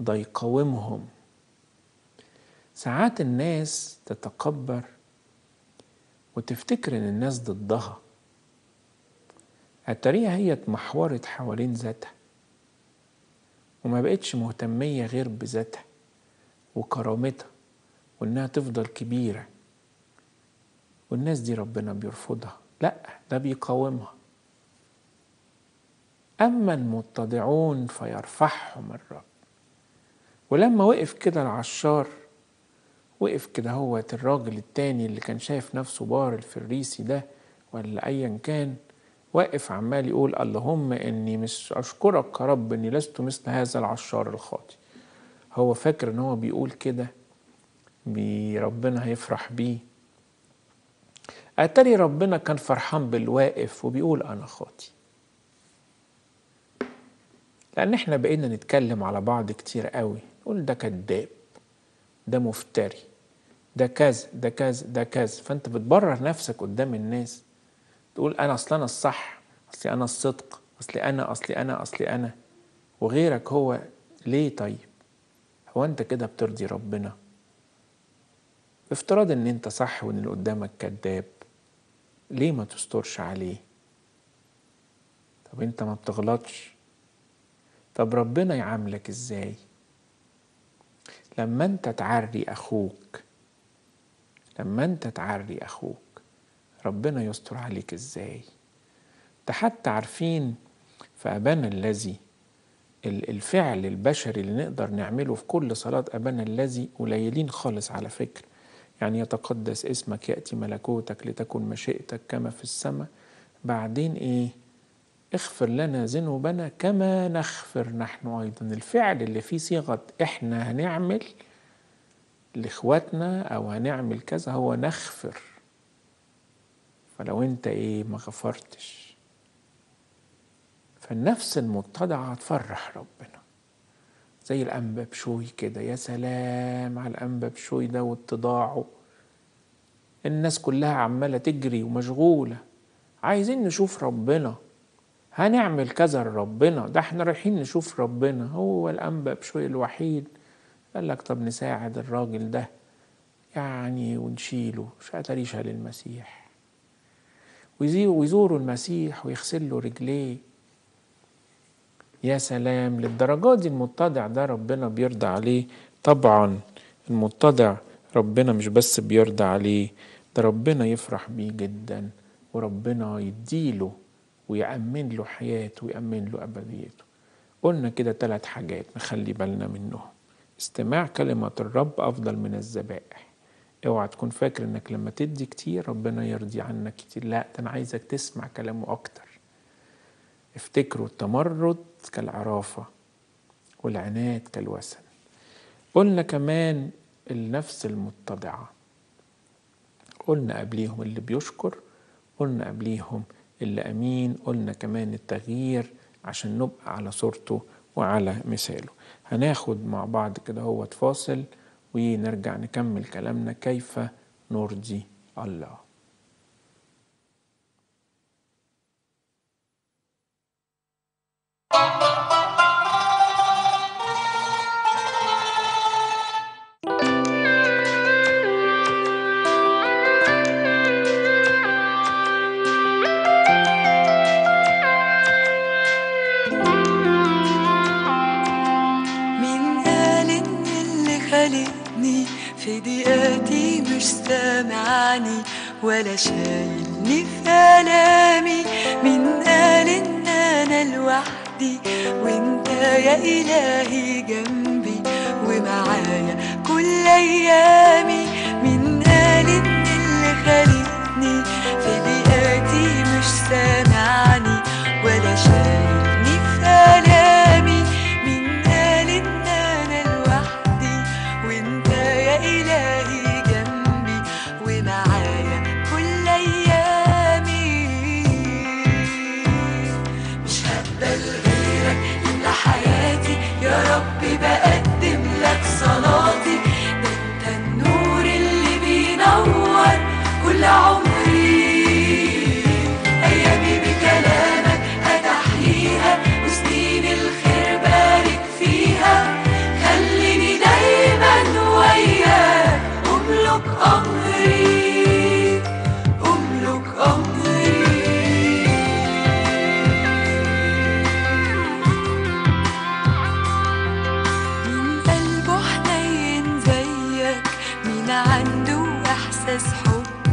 ده يقاومهم. ساعات الناس تتكبر وتفتكر إن الناس ضدها. الطريقة هي اتمحورت حوالين ذاتها وما بقتش مهتمية غير بذاتها وكرامتها. وإنها تفضل كبيرة. والناس دي ربنا بيرفضها. لا ده بيقاومها. أما المتضعون فيرفعهم الرب. ولما وقف كده العشار وقف كده هو الراجل التاني اللي كان شايف نفسه بار الفريسي ده ولا أيا كان واقف عمال يقول اللهم إني مش أشكرك يا رب إني لست مثل هذا العشار الخاطي هو فاكر إن هو بيقول كده؟ بي- ربنا هيفرح بيه أتاري ربنا كان فرحان بالواقف وبيقول أنا خاطي لأن إحنا بقينا نتكلم على بعض كتير قوي. نقول ده كذاب ده مفتري ده كذا ده كذا ده كذا. فأنت بتبرر نفسك قدام الناس. تقول أنا أصل أنا الصح اصلي أنا الصدق اصلي أنا اصلي أنا اصلي أنا. وغيرك هو ليه طيب؟ هو أنت كده بترضي ربنا؟ افتراض إن أنت صح وإن اللي قدامك كذاب ليه ما تسترش عليه؟ طب أنت ما بتغلطش. طب ربنا يعاملك إزاي؟ لما أنت تعري أخوك لما أنت تعري أخوك ربنا يستر عليك إزاي؟ ده حتى عارفين في ابانا الذي ال- الفعل البشري اللي نقدر نعمله في كل صلاة أبانا الذي قليلين خالص على فكرة يعني يتقدس اسمك يأتي ملكوتك لتكن مشيئتك كما في السماء. بعدين إيه؟ اغفر لنا ذنوبنا كما نغفر نحن أيضا. الفعل اللي فيه صيغة إحنا هنعمل لإخواتنا أو هنعمل كذا هو نغفر. فلو أنت إيه ما غفرتش فالنفس المتضعة هتفرح ربنا. زي الأنبا بشوي كده يا سلام على الأنبا بشوي ده واتضاعه. الناس كلها عمالة تجري ومشغولة عايزين نشوف ربنا. هنعمل كذا لربنا ده إحنا رايحين نشوف ربنا. هو الأنبا بشوي الوحيد. قال لك طب نساعد الراجل ده يعني ونشيله شقة ريشة للمسيح. ويزوروا المسيح ويغسل له رجليه. يا سلام للدرجات دي المتضع ده ربنا بيرضى عليه. طبعا المتضع ربنا مش بس بيرضى عليه ده ربنا يفرح بيه جدا وربنا يديله ويأمن له حياته ويأمن له أبديته. قلنا كده ثلاث حاجات نخلي بالنا منهم. استماع كلمة الرب أفضل من الذبائح. اوعى تكون فاكر إنك لما تدي كتير ربنا يرضي عنك كتير. لا ده أنا عايزك تسمع كلامه أكتر. افتكروا التمرد كالعرافة والعناد كالوسن. قلنا كمان النفس المتضعة قلنا قبليهم اللي بيشكر قلنا قبليهم اللي أمين قلنا كمان التغيير عشان نبقى على صورته وعلى مثاله. هناخد مع بعض كده هو فاصل ونرجع نكمل كلامنا كيف نرضي الله. ولا شايلني في آلامي مين قال ان أنا لوحدي وأنت يا إلهي جنبي ومعايا كل أيامي. مين قال ان اللي خلقني في دقاتي مش سامعني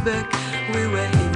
back, we were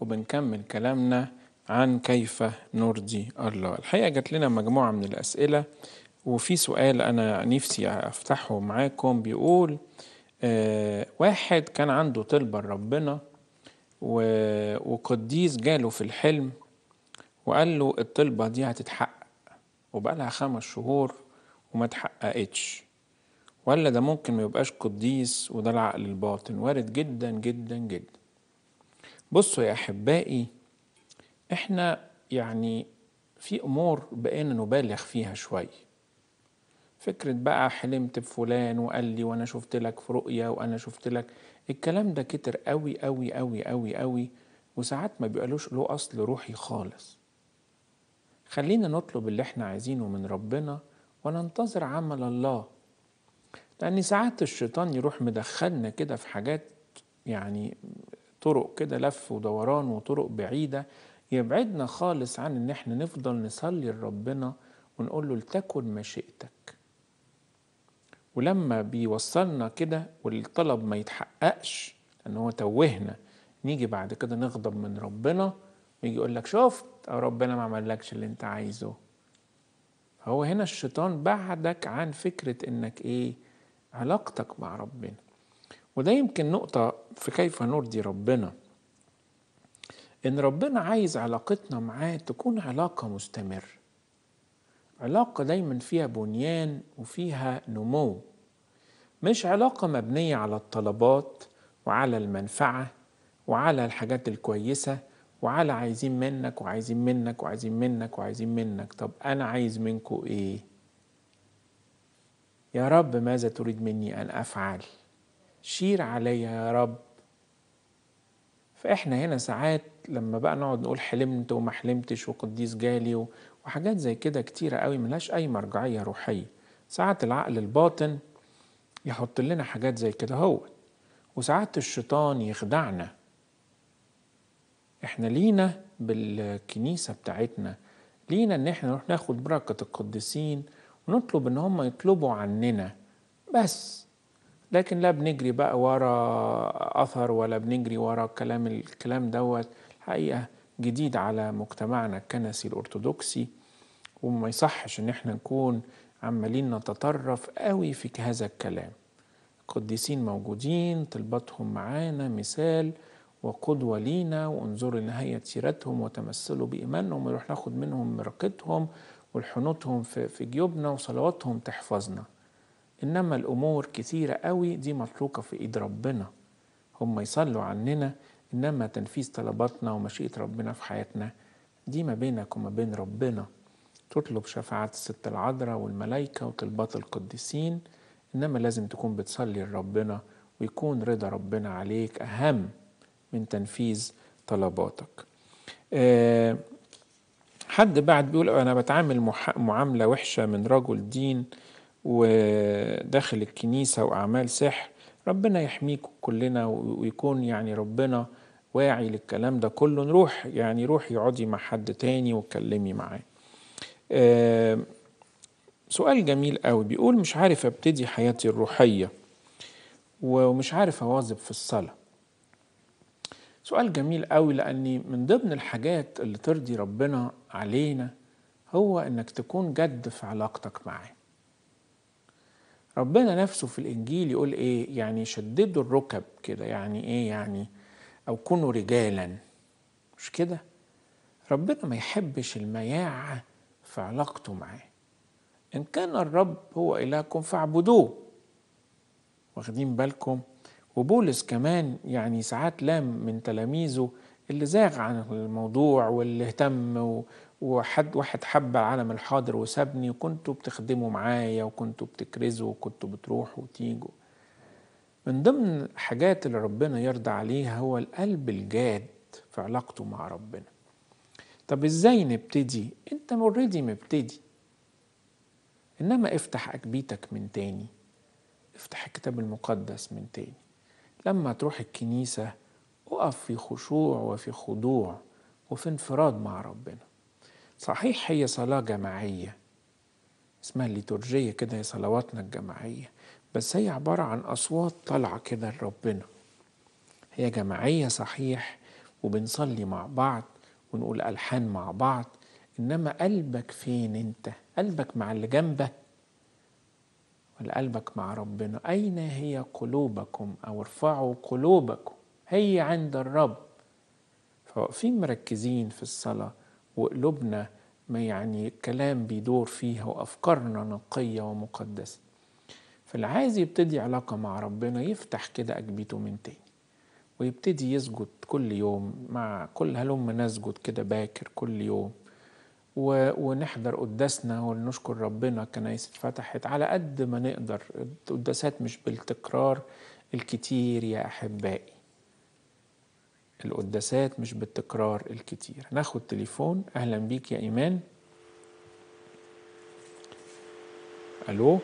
وبنكمل كلامنا عن كيف نرضي الله. الحقيقة جات لنا مجموعة من الأسئلة وفي سؤال أنا نفسي أفتحه معاكم بيقول آه واحد كان عنده طلبة لربنا وقديس جاله في الحلم وقال له الطلبة دي هتتحقق وبقالها خمس شهور وما اتحققتش. ولا ده ممكن ما يبقاش قديس وده العقل الباطن. وارد جدا جدا جدا. بصوا يا أحبائي إحنا يعني في أمور بقينا نبالغ فيها شوية فكرة بقى حلمت بفلان وقال لي وأنا شفت لك في رؤية وأنا شفت لك الكلام ده كتر قوي قوي قوي قوي قوي وساعات ما بيبقالوش له أصل روحي خالص. خلينا نطلب اللي إحنا عايزينه من ربنا وننتظر عمل الله. لأن ساعات الشيطان يروح مدخلنا كده في حاجات يعني طرق كده لف ودوران وطرق بعيدة يبعدنا خالص عن إن إحنا نفضل نصلي لربنا ونقول له لتكن مشيئتك. ولما بيوصلنا كده والطلب ما يتحققش لأن هو توهنا نيجي بعد كده نغضب من ربنا ويجي يقول لك شفت أو ربنا ما عملكش اللي أنت عايزه. هو هنا الشيطان بعدك عن فكرة إنك إيه علاقتك مع ربنا. وده يمكن نقطة في كيف نرضي ربنا؟ إن ربنا عايز علاقتنا معاه تكون علاقة مستمرة. علاقة دايما فيها بنيان وفيها نمو. مش علاقة مبنية على الطلبات وعلى المنفعة وعلى الحاجات الكويسة وعلى عايزين منك وعايزين منك وعايزين منك وعايزين منك. طب أنا عايز منكو إيه؟ يا رب ماذا تريد مني أن أفعل؟ شير عليا يا رب. فإحنا هنا ساعات لما بقى نقعد نقول حلمت وما حلمتش وقديس جالي وحاجات زي كده كتيرة قوي ملهاش أي مرجعية روحية. ساعات العقل الباطن يحط لنا حاجات زي كده هو. وساعات الشيطان يخدعنا. إحنا لينا بالكنيسة بتاعتنا لينا إن إحنا نروح ناخد بركة القديسين ونطلب إن هم يطلبوا عننا. بس لكن لا بنجري بقى ورا أثر ولا بنجري ورا كلام الكلام دوت. حقيقة جديد على مجتمعنا الكنسي الأرثوذكسي. وما يصحش إن إحنا نكون عمالين نتطرف قوي في هذا الكلام. قديسين موجودين طلباتهم معانا مثال وقدوة لينا وانظروا لنهاية سيرتهم وتمثلوا بإيمانهم ونروح ناخد منهم مرقتهم والحنوتهم في جيوبنا وصلواتهم تحفظنا. إنما الأمور كثيرة قوي دي متروكة في إيد ربنا. هم يصلوا عننا إنما تنفيذ طلباتنا ومشيئة ربنا في حياتنا. دي ما بينك وما بين ربنا. تطلب شفاعة الست العذراء والملائكة وطلبات القديسين. إنما لازم تكون بتصلي لربنا ويكون رضا ربنا عليك أهم من تنفيذ طلباتك. آه، حد بعد بيقول أنا بتعامل معاملة وحشة من رجل دين وداخل الكنيسة وأعمال سحر ربنا يحميكم كلنا ويكون يعني ربنا واعي للكلام ده كله. نروح يعني روحي اقعدي مع حد تاني واتكلمي معاه. سؤال جميل قوي. بيقول مش عارف أبتدي حياتي الروحية ومش عارف أواظب في الصلاة. سؤال جميل قوي لأني من ضمن الحاجات اللي ترضي ربنا علينا هو إنك تكون جد في علاقتك معاه. ربنا نفسه في الإنجيل يقول إيه؟ يعني شددوا الركب كده يعني إيه يعني؟ أو كونوا رجالا. مش كده؟ ربنا ما يحبش المياعة في علاقته معاه. إن كان الرب هو إلهكم فاعبدوه. واخدين بالكم؟ وبولس كمان يعني ساعات لام من تلاميذه اللي زاغ عن الموضوع واللي اهتم وحد واحد حب العالم الحاضر وسابني وكنتوا بتخدموا معايا وكنتوا بتكرزوا وكنتوا بتروحوا وتيجوا. من ضمن الحاجات اللي ربنا يرضى عليها هو القلب الجاد في علاقته مع ربنا. طب إزاي نبتدي؟ أنت اوريدي مبتدي. إنما افتح اجبيتك من تاني. افتح الكتاب المقدس من تاني. لما تروح الكنيسة اقف في خشوع وفي خضوع وفي انفراد مع ربنا. صحيح هي صلاة جماعية. اسمها الليتورجية كده هي صلواتنا الجماعية. بس هي عبارة عن أصوات طالعة كده لربنا. هي جماعية صحيح وبنصلي مع بعض ونقول ألحان مع بعض. إنما قلبك فين أنت؟ قلبك مع اللي جنبك ولا قلبك مع ربنا؟ أين هي قلوبكم؟ أو ارفعوا قلوبكم. هي عند الرب. فواقفين مركزين في الصلاة. وقلوبنا ما يعني الكلام بيدور فيها وأفكارنا نقية ومقدسة. فاللي عايز يبتدي علاقة مع ربنا يفتح كده أجبيته من تاني ويبتدي يسجد كل يوم مع كل هلم نسجد كده باكر كل يوم و... ونحضر قداسنا ونشكر ربنا كنايس اتفتحت على قد ما نقدر. القداسات مش بالتكرار الكتير يا أحبائي. القداسات مش بالتكرار الكتير. ناخد تليفون. أهلا بيك يا إيمان. ألو؟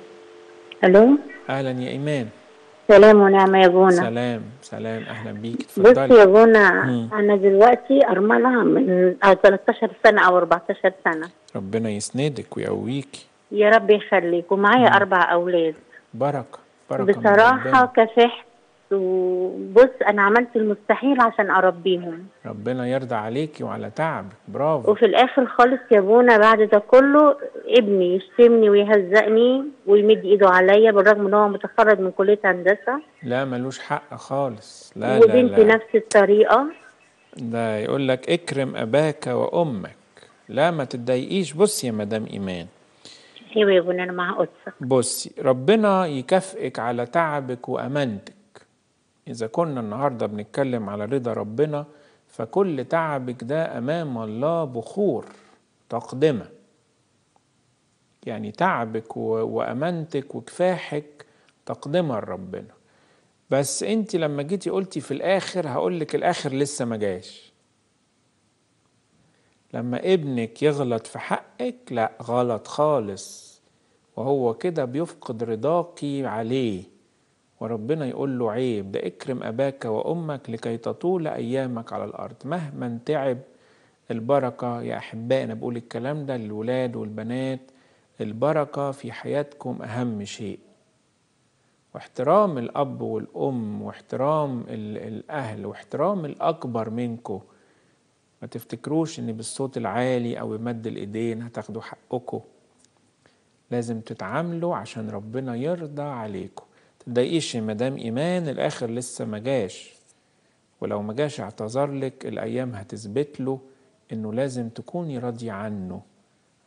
ألو؟ أهلا يا إيمان. سلام ونعمة يا بونا سلام سلام. أهلا بيك. بص يا اتفضلي بونا مم. أنا دلوقتي أرملة من أو 13 سنة أو 14 سنة. ربنا يسندك ويقويكي يا رب يخليك. ومعايا أربع أولاد. بركة بركة بصراحة. كافحت وبص أنا عملت المستحيل عشان أربيهم. ربنا يرضى عليكي وعلى تعبك. برافو. وفي الآخر خالص يا بونا بعد ده كله ابني يشتمني ويهزقني ويمد إيده عليا بالرغم إن هو متخرج من كلية هندسة. لا ملوش حق خالص. لا لا وبنتي لا. نفس الطريقة. ده يقول لك اكرم أباك وأمك. لا ما تتضايقيش. بصي يا مدام إيمان. أيوه يا بونا أنا مع قدسك بصي ربنا يكافئك على تعبك وأمانتك. إذا كنا النهارده بنتكلم على رضا ربنا فكل تعبك ده أمام الله بخور تقدمة. يعني تعبك و- وأمانتك وكفاحك تقدمة لربنا. بس أنت لما جيتي قلتي في الآخر هقول لك الآخر لسه ما جاش. لما ابنك يغلط في حقك لا غلط خالص. وهو كده بيفقد رضاكي عليه. وربنا يقول له عيب ده اكرم أباك وأمك لكي تطول أيامك على الأرض. مهما تعب البركة يا احبائي أنا بقول الكلام ده للولاد والبنات البركة في حياتكم أهم شيء. واحترام الأب والأم واحترام ال- الأهل واحترام الأكبر منكم. ما تفتكروش إن بالصوت العالي أو بمد الإيدين هتاخدوا حقكم. لازم تتعاملوا عشان ربنا يرضى عليكم. تضايقيش يا مدام إيمان؟ الآخر لسه ما جاش. ولو ما جاش اعتذر لك الأيام هتثبت له إنه لازم تكوني راضية عنه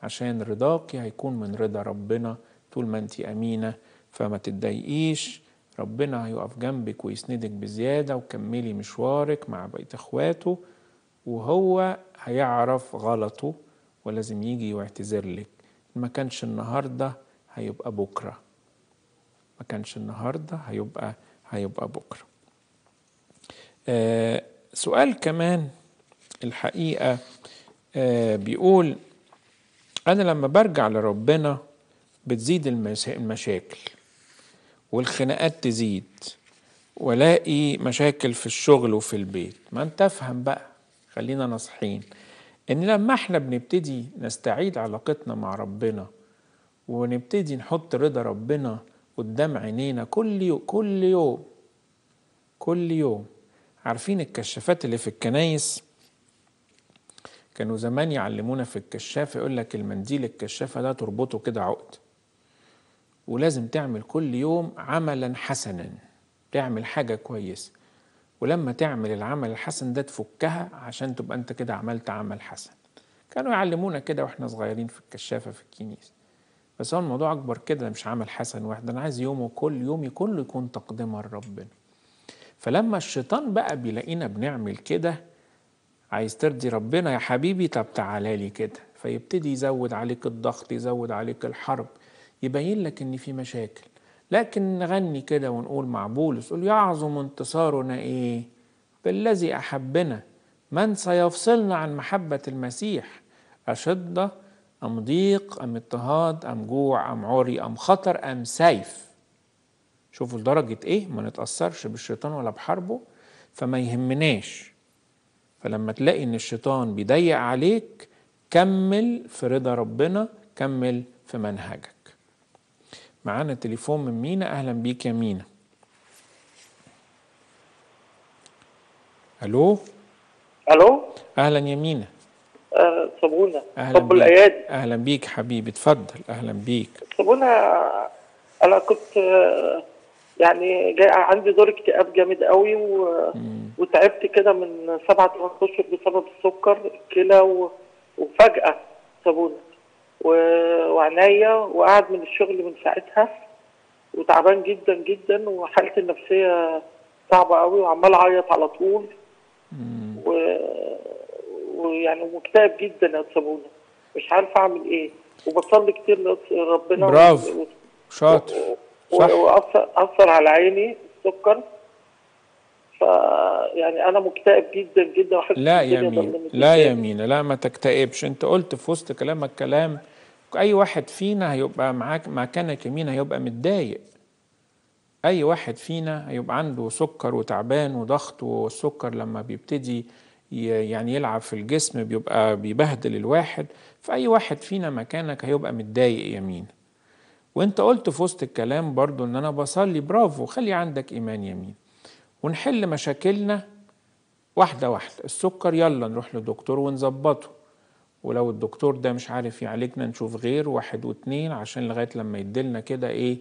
عشان رضاكي هيكون من رضا ربنا. طول ما انت أمينة فما تتضايقيش. ربنا هيقف جنبك ويسندك بزيادة وكملي مشوارك مع بقية أخواته وهو هيعرف غلطه ولازم يجي ويعتذر لك. ما كانش النهاردة هيبقى بكرة. ما كانش النهاردة هيبقى هيبقى بكرة. آه سؤال كمان الحقيقة آه بيقول أنا لما برجع لربنا بتزيد المشا- المشاكل والخناقات تزيد والاقي مشاكل في الشغل وفي البيت. ما أنت افهم بقى خلينا نصحين إن لما إحنا بنبتدي نستعيد علاقتنا مع ربنا ونبتدي نحط رضا ربنا قدام عينينا كل يوم كل يوم كل يوم. عارفين الكشافات اللي في الكنايس؟ كانوا زمان يعلمونا في الكشاف يقول لك المنديل الكشافة ده تربطه كده عقد. ولازم تعمل كل يوم عملا حسنا تعمل حاجة كويسة. ولما تعمل العمل الحسن ده تفكها عشان تبقى أنت كده عملت عمل حسن. كانوا يعلمونا كده وإحنا صغيرين في الكشافة في الكنيسة. بس هو الموضوع أكبر كده ده مش عمل حسن واحد أنا عايز يومه كل يوم كله يكون تقدمه لربنا فلما الشيطان بقى بيلاقينا بنعمل كده عايز ترضي ربنا يا حبيبي طب تعالى لي كده. فيبتدي يزود عليك الضغط يزود عليك الحرب يبين لك إن في مشاكل. لكن نغني كده ونقول مع بولس قول يعظم انتصارنا إيه؟ بالذي أحبنا. من سيفصلنا عن محبة المسيح؟ أشدة أم ضيق أم اضطهاد أم جوع أم عري أم خطر أم سيف. شوفوا لدرجة إيه؟ ما نتأثرش بالشيطان ولا بحربه فما يهمناش. فلما تلاقي إن الشيطان بيضيق عليك كمل في رضا ربنا كمل في منهجك. معانا تليفون من مينا. أهلا بيك يا مينا. ألو؟ ألو؟ أهلا يا مينا. صابونه بيك. الأيادي. أهلا بيك حبيبي. اتفضل. أهلا بيك. صابونه أنا كنت يعني جاي عندي دور اكتئاب جامد قوي و... وتعبت كده من سبعة ثمان اشهر بسبب السكر الكلى و... وفجأة صابونه و... وعناية وقاعد من الشغل من ساعتها وتعبان جدا جدا وحالتي النفسية صعبة قوي وعمال أعيط على طول. و... ويعني مكتئب جدا يا صابونه مش عارف أعمل إيه. وبصلي كتير لربنا برافو. و... شاطر. و- صح. وأثر أثر على عيني السكر. ف يعني أنا مكتئب جدا جدا. وحاسس لا يا مينا لا يا. مينا لا ما تكتئبش. أنت قلت في وسط كلامك كلام. أي واحد فينا هيبقى معاك مكانك يا مينا هيبقى متضايق. أي واحد فينا هيبقى عنده سكر وتعبان وضغط والسكر لما بيبتدي يعني يلعب في الجسم بيبقى بيبهدل الواحد. فأي واحد فينا مكانك هيبقى متضايق يا مينا وأنت قلت في وسط الكلام برضو إن أنا بصلي برافو خلي عندك إيمان يمين. ونحل مشاكلنا واحدة واحدة. السكر يلا نروح لدكتور ونظبطه. ولو الدكتور ده مش عارف يعالجنا نشوف غير واحد واتنين عشان لغاية لما يديلنا كده إيه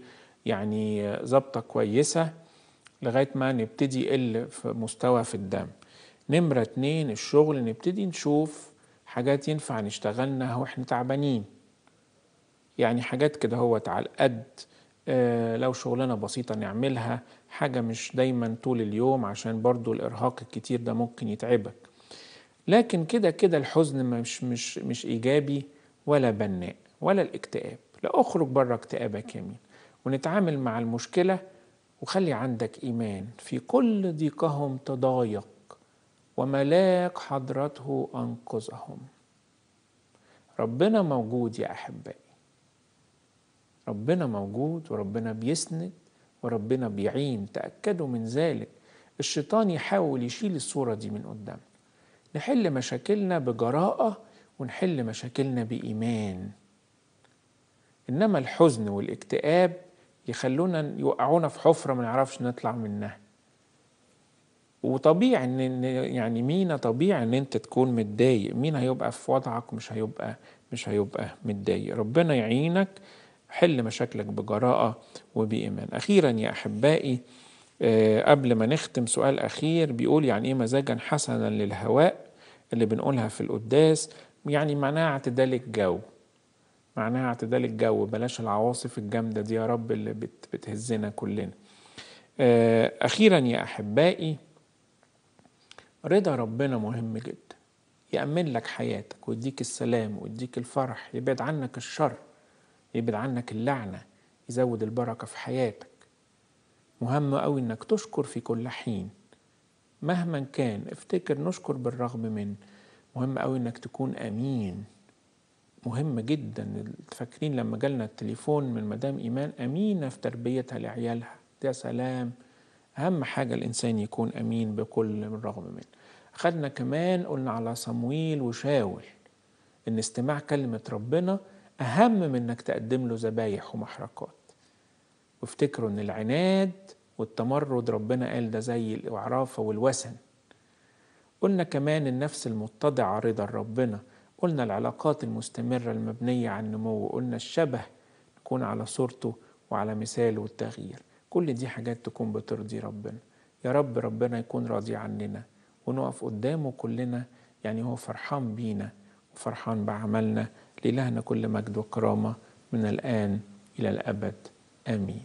يعني ظبطة كويسة لغاية ما نبتدي يقل في مستوى في الدم. نمرة اتنين الشغل نبتدي نشوف حاجات ينفع نشتغلنا وإحنا تعبانين. يعني حاجات كده هو على القد آه، لو شغلانة بسيطة نعملها حاجة مش دايما طول اليوم عشان برضو الإرهاق الكتير ده ممكن يتعبك. لكن كده كده الحزن مش مش مش إيجابي ولا بناء ولا الاكتئاب. لا أخرج بره اكتئابك يمين ونتعامل مع المشكلة وخلي عندك إيمان في كل ضيقهم تضايق. وملاك حضرته أنقذهم. ربنا موجود يا أحبائي. ربنا موجود وربنا بيسند وربنا بيعين. تأكدوا من ذلك. الشيطان يحاول يشيل الصورة دي من قدام نحل مشاكلنا بجراءة ونحل مشاكلنا بإيمان. إنما الحزن والاكتئاب يخلونا يوقعونا في حفرة ما نعرفش نطلع منها. وطبيعي ان يعني مينا طبيعي إن أنت تكون متضايق. مين هيبقى في وضعك مش هيبقى مش هيبقى متضايق. ربنا يعينك حل مشاكلك بجراءة وبإيمان. أخيرا يا أحبائي آه، قبل ما نختم سؤال أخير بيقول يعني إيه مزاجا حسنا للهواء اللي بنقولها في القداس؟ يعني معناها اعتدال الجو. معناها اعتدال الجو. بلاش العواصف الجامدة دي يا رب اللي بت- بتهزنا كلنا. آه، أخيرا يا أحبائي رضا ربنا مهم جدا يأمن لك حياتك ويديك السلام ويديك الفرح يبعد عنك الشر يبعد عنك اللعنة يزود البركة في حياتك. مهم أوي إنك تشكر في كل حين. مهما كان افتكر نشكر بالرغم من. مهم أوي إنك تكون أمين. مهم جدا. فاكرين لما جالنا التليفون من مدام إيمان أمينة في تربيتها لعيالها. يا سلام. أهم حاجة الإنسان يكون أمين بكل الرغم منه أخدنا كمان قلنا على صمويل وشاول إن استماع كلمة ربنا أهم من إنك تقدم له ذبايح ومحرقات وافتكروا إن العناد والتمرد ربنا قال ده زي الإعرافة والوثن. قلنا كمان النفس المتضعة رضا ربنا. قلنا العلاقات المستمرة المبنية على النمو. قلنا الشبه نكون على صورته وعلى مثاله والتغيير. كل دي حاجات تكون بترضي ربنا. يا رب ربنا يكون راضي عننا. ونقف قدامه كلنا. يعني هو فرحان بينا وفرحان بعملنا. لإلهنا كل مجد وكرامة من الآن إلى الأبد. آمين.